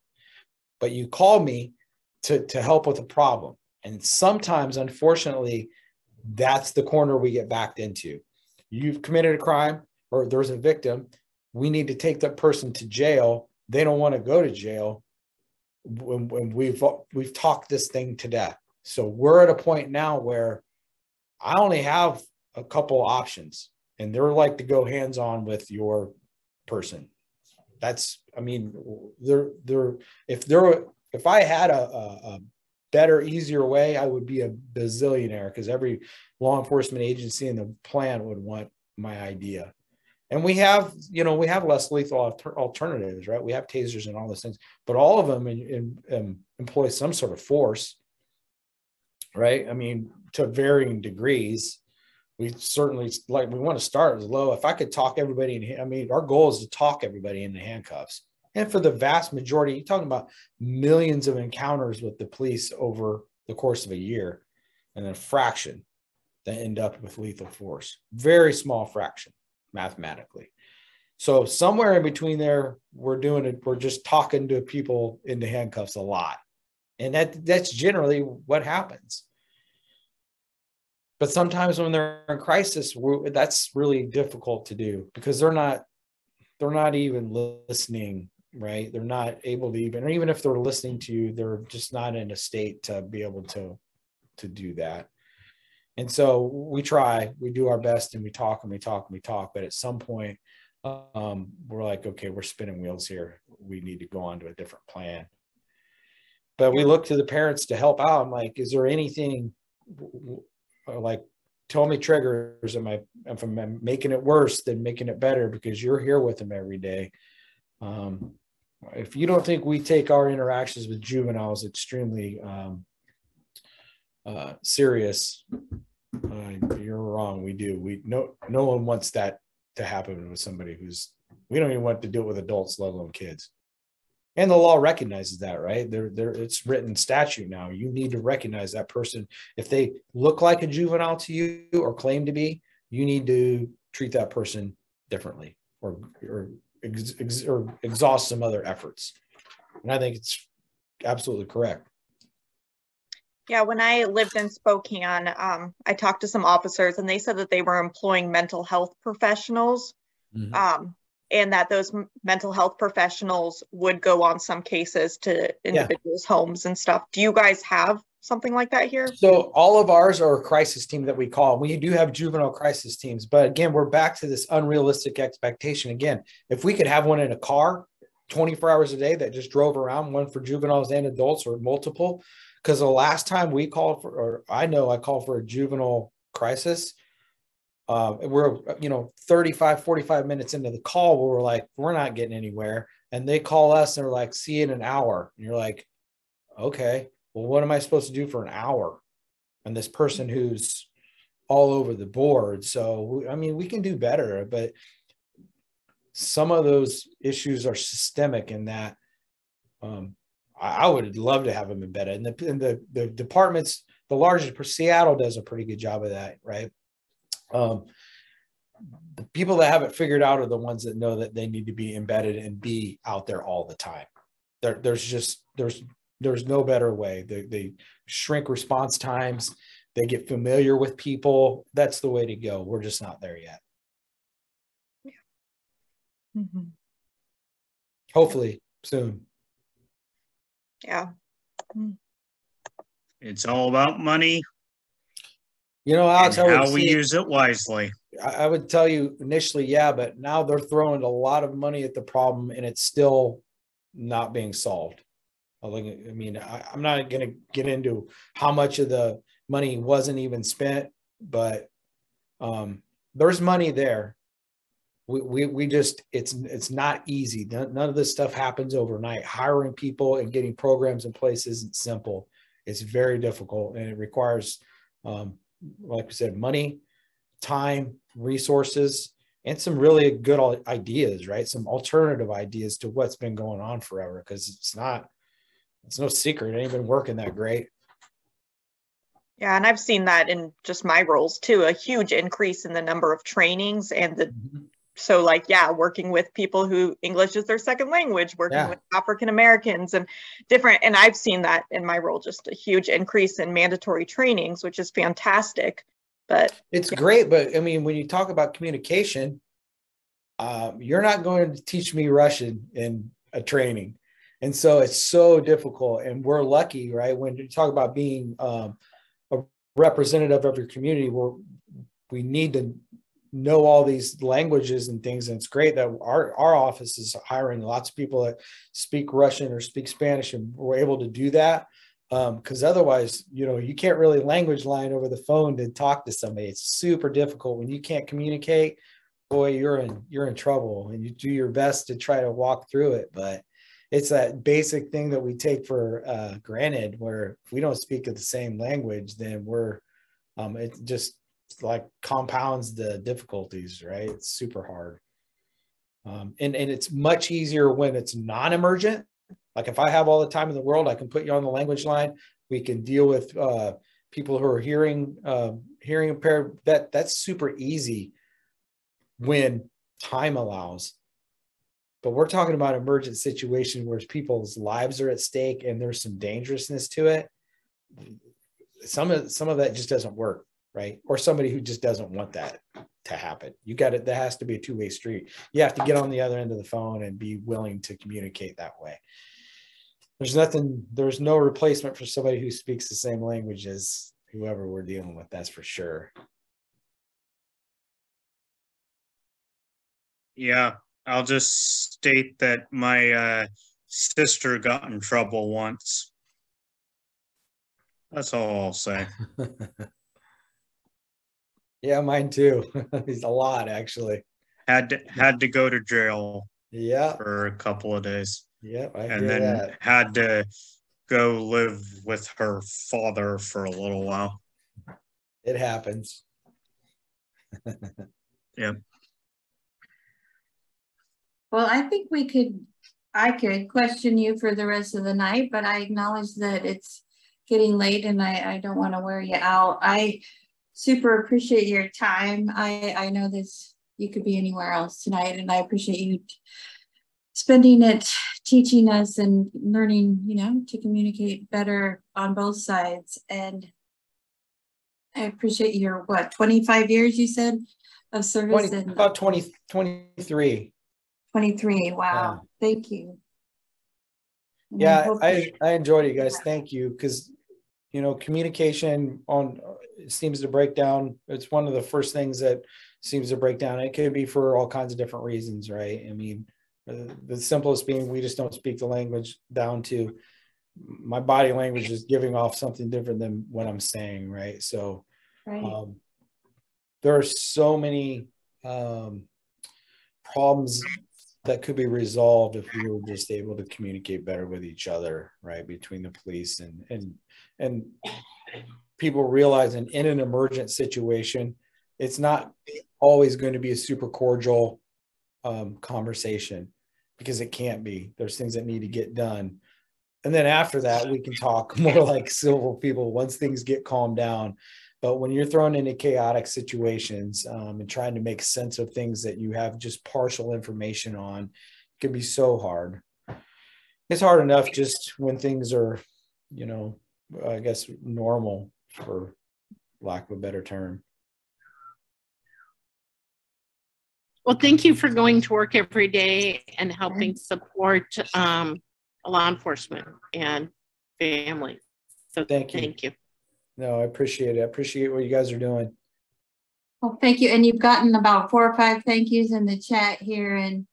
But you call me to to help with a problem, and sometimes, unfortunately, that's the corner we get backed into. You've committed a crime, or there's a victim. We need to take that person to jail. They don't want to go to jail. When, when we've we've talked this thing to death so we're at a point now where I only have a couple options, and they're like to go hands on with your person. That's, I mean, they're they're if there if I had a, a, better, easier way, I would be a bazillionaire because every law enforcement agency in the plan would want my idea. And we have, you know, we have less lethal alter- alternatives, right? We have tasers and all those things, but all of them in, in employ some sort of force right? I mean, to varying degrees. We certainly like we want to start as low. If I could talk everybody in, I mean, our goal is to talk everybody into handcuffs. And for the vast majority, you're talking about millions of encounters with the police over the course of a year, and then a fraction that end up with lethal force. Very small fraction mathematically. So somewhere in between there, we're doing it. We're just talking to people into handcuffs a lot and that that's generally what happens but sometimes when they're in crisis that's really difficult to do because they're not they're not even listening right they're not able to even or even if they're listening to you they're just not in a state to be able to to do that And so we try, we do our best and we talk and we talk and we talk, but at some point, um, we're like, okay, we're spinning wheels here. We need to go on to a different plan. But we look to the parents to help out. I'm like, is there anything w- like tell me triggers. Am i if i'm making it worse than making it better because you're here with them every day. Um, if you don't think we take our interactions with juveniles extremely um, uh, serious uh, you're wrong. We do. We no no one wants that to happen with somebody who's we don't even want to do it with adults let alone kids and the law recognizes that right? There there it's written statute now. You need to recognize that person. If they look like a juvenile to you or claim to be you need to treat that person differently or or, ex, ex, or exhaust some other efforts. And i think it's absolutely correct. Yeah, when I lived in Spokane, um, I talked to some officers and they said that they were employing mental health professionals. Mhm. Um, and that those mental health professionals would go on some cases to individuals' homes and stuff. Do you guys have something like that here? So all of ours are a crisis team that we call. We do have juvenile crisis teams, but again, we're back to this unrealistic expectation. Again, if we could have one in a car 24 hours a day that just drove around, one for juveniles and adults or multiple, because the last time we called for, or I know I called for a juvenile crisis, uh, we're, you know, 35, 45 minutes into the call where we're like, we're not getting anywhere. And they call us and they're like, see you in an hour. And you're like, okay, well, what am I supposed to do for an hour? And this person who's all over the board. So, I mean, we can do better, but some of those issues are systemic in that um, I, I would love to have them embedded. And the, and the, the departments, the largest, Seattle does a pretty good job of that, right? Um, the people that have it figured out are the ones that know that they need to be embedded and be out there all the time. There, there's just there's there's no better way. They, they shrink response times. They get familiar with people. That's the way to go. We're just not there yet. mm-hmm Hopefully soon. Yeah. It's all about money You know, Alex, how we use it wisely. I would tell you initially, yeah, but now they're throwing a lot of money at the problem and it's still not being solved. I look at- I mean, I, I'm not gonna get into how much of the money wasn't even spent, but um, there's money there. We, we, we just, it's, it's not easy. None, none of this stuff happens overnight. Hiring people and getting programs in place isn't simple. It's very difficult and it requires, um, like we said, money, time, resources, and some really good ideas, right? Some alternative ideas to what's been going on forever because it's not, it's no secret. It ain't been working that great. Yeah, and I've seen that in just my roles too, a huge increase in the number of trainings and the mm-hmm. So like yeah, working with people who English is their second language, working Yeah. with African Americans and different and I've seen that in my role just a huge increase in mandatory trainings, which is fantastic. But It's great, but I mean, when you talk about communication, um, you're not going to teach me Russian in a training. And so it's so difficult. And we're lucky, right? When you talk about being um, a representative of your community, we're, we need to know all these languages and things. And it's great that our, our office is hiring lots of people that speak Russian or speak Spanish, and we're able to do that because otherwise, you know, you can't really language line over the phone to talk to somebody. It's super difficult when you can't communicate. Boy, you're in you're in trouble, and you do your best to try to walk through it. But it's that basic thing that we take for uh, granted, where if we don't speak the same language, then we're um, it just like compounds the difficulties, right? It's super hard. Um, and, and it's much easier when it's non-emergent like if I have all the time in the world, I can put you on the language line. We can deal with uh, people who are hearing uh, hearing impaired. That that's super easy when time allows. But we're talking about emergent situation where people's lives are at stake and there's some dangerousness to it. Some of some of that just doesn't work, right? Or somebody who just doesn't want that to happen. You got it. That has to be a two way street. You have to get on the other end of the phone and be willing to communicate that way there's nothing there's no replacement for somebody who speaks the same language as whoever we're dealing with, that's for sure. Yeah, I'll just state that my uh, sister got in trouble once. That's all I'll say. yeah, mine too. It's a lot actually. Had to had to go to jail Yeah, for a couple of days, yeah, I hear and then that. had to go live with her father for a little while. It happens. Yeah. Well, I think we could, I could question you for the rest of the night, but I acknowledge that it's getting late and I, I don't want to wear you out. I super appreciate your time. I, I know this, you could be anywhere else tonight and I appreciate you spending it teaching us and learning, you know, to communicate better on both sides. And I appreciate your, what, 25 years you said of service 20, and about 20, 23. 23, wow, Yeah. thank you. And Yeah, hope I, I enjoyed it, guys. Thank you. Cause you know, communication on, seems to break down. It's one of the first things that seems to break down. It could be for all kinds of different reasons, right? I mean, the simplest being we just don't speak the language down to my body language is giving off something different than what I'm saying, right? So Right, um, there are so many um, problems that could be resolved if we were just able to communicate better with each other, right? Between the police and and and people realizing in an emergent situation, it's not always going to be a super cordial um, conversation because it can't be. There's things that need to get done. And then after that, we can talk more like civil people once things get calmed down. But when you're thrown into chaotic situations um, and trying to make sense of things that you have just partial information on, it can be so hard. It's hard enough just when things are, you know, I guess normal for lack of a better term. Well, thank you for going to work every day and helping support um, law enforcement and family. So Thank you. Thank you. No, I appreciate it. I appreciate what you guys are doing. well, thank you, and you've gotten about four or five thank yous in the chat here, and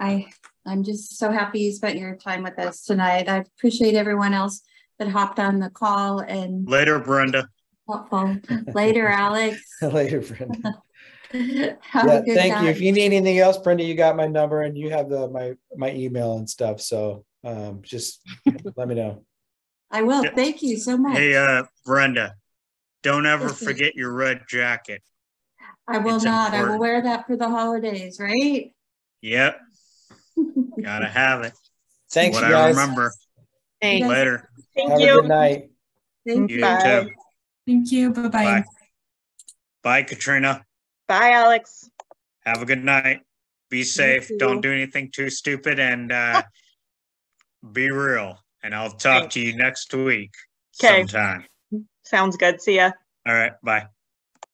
I, I'm just so happy you spent your time with us tonight. I appreciate everyone else that hopped on the call and Later, Brenda. helpful. Later, Alex. Later, Brenda. Have Yeah, a good thank you. If you need anything else, Brenda, you got my number and you have the my my email and stuff. So um, just let me know. I will, Yeah. thank you so much. Hey, uh, Brenda, don't ever Yes, ma'am. forget your red jacket. I will it's not, I will wear that for the holidays, right? Yep, gotta have it. Thanks, what you I remember. Thanks. Yes. Later. Thank Have a you. good night. Thank You you. Bye. too. Thank you. Bye-bye. Bye. Bye, Katrina. Bye, Alex. Have a good night. Be safe. Don't do anything too stupid and uh, be real. And I'll talk Thanks. to you next week 'Kay. sometime. Sounds good. See ya. All right. Bye.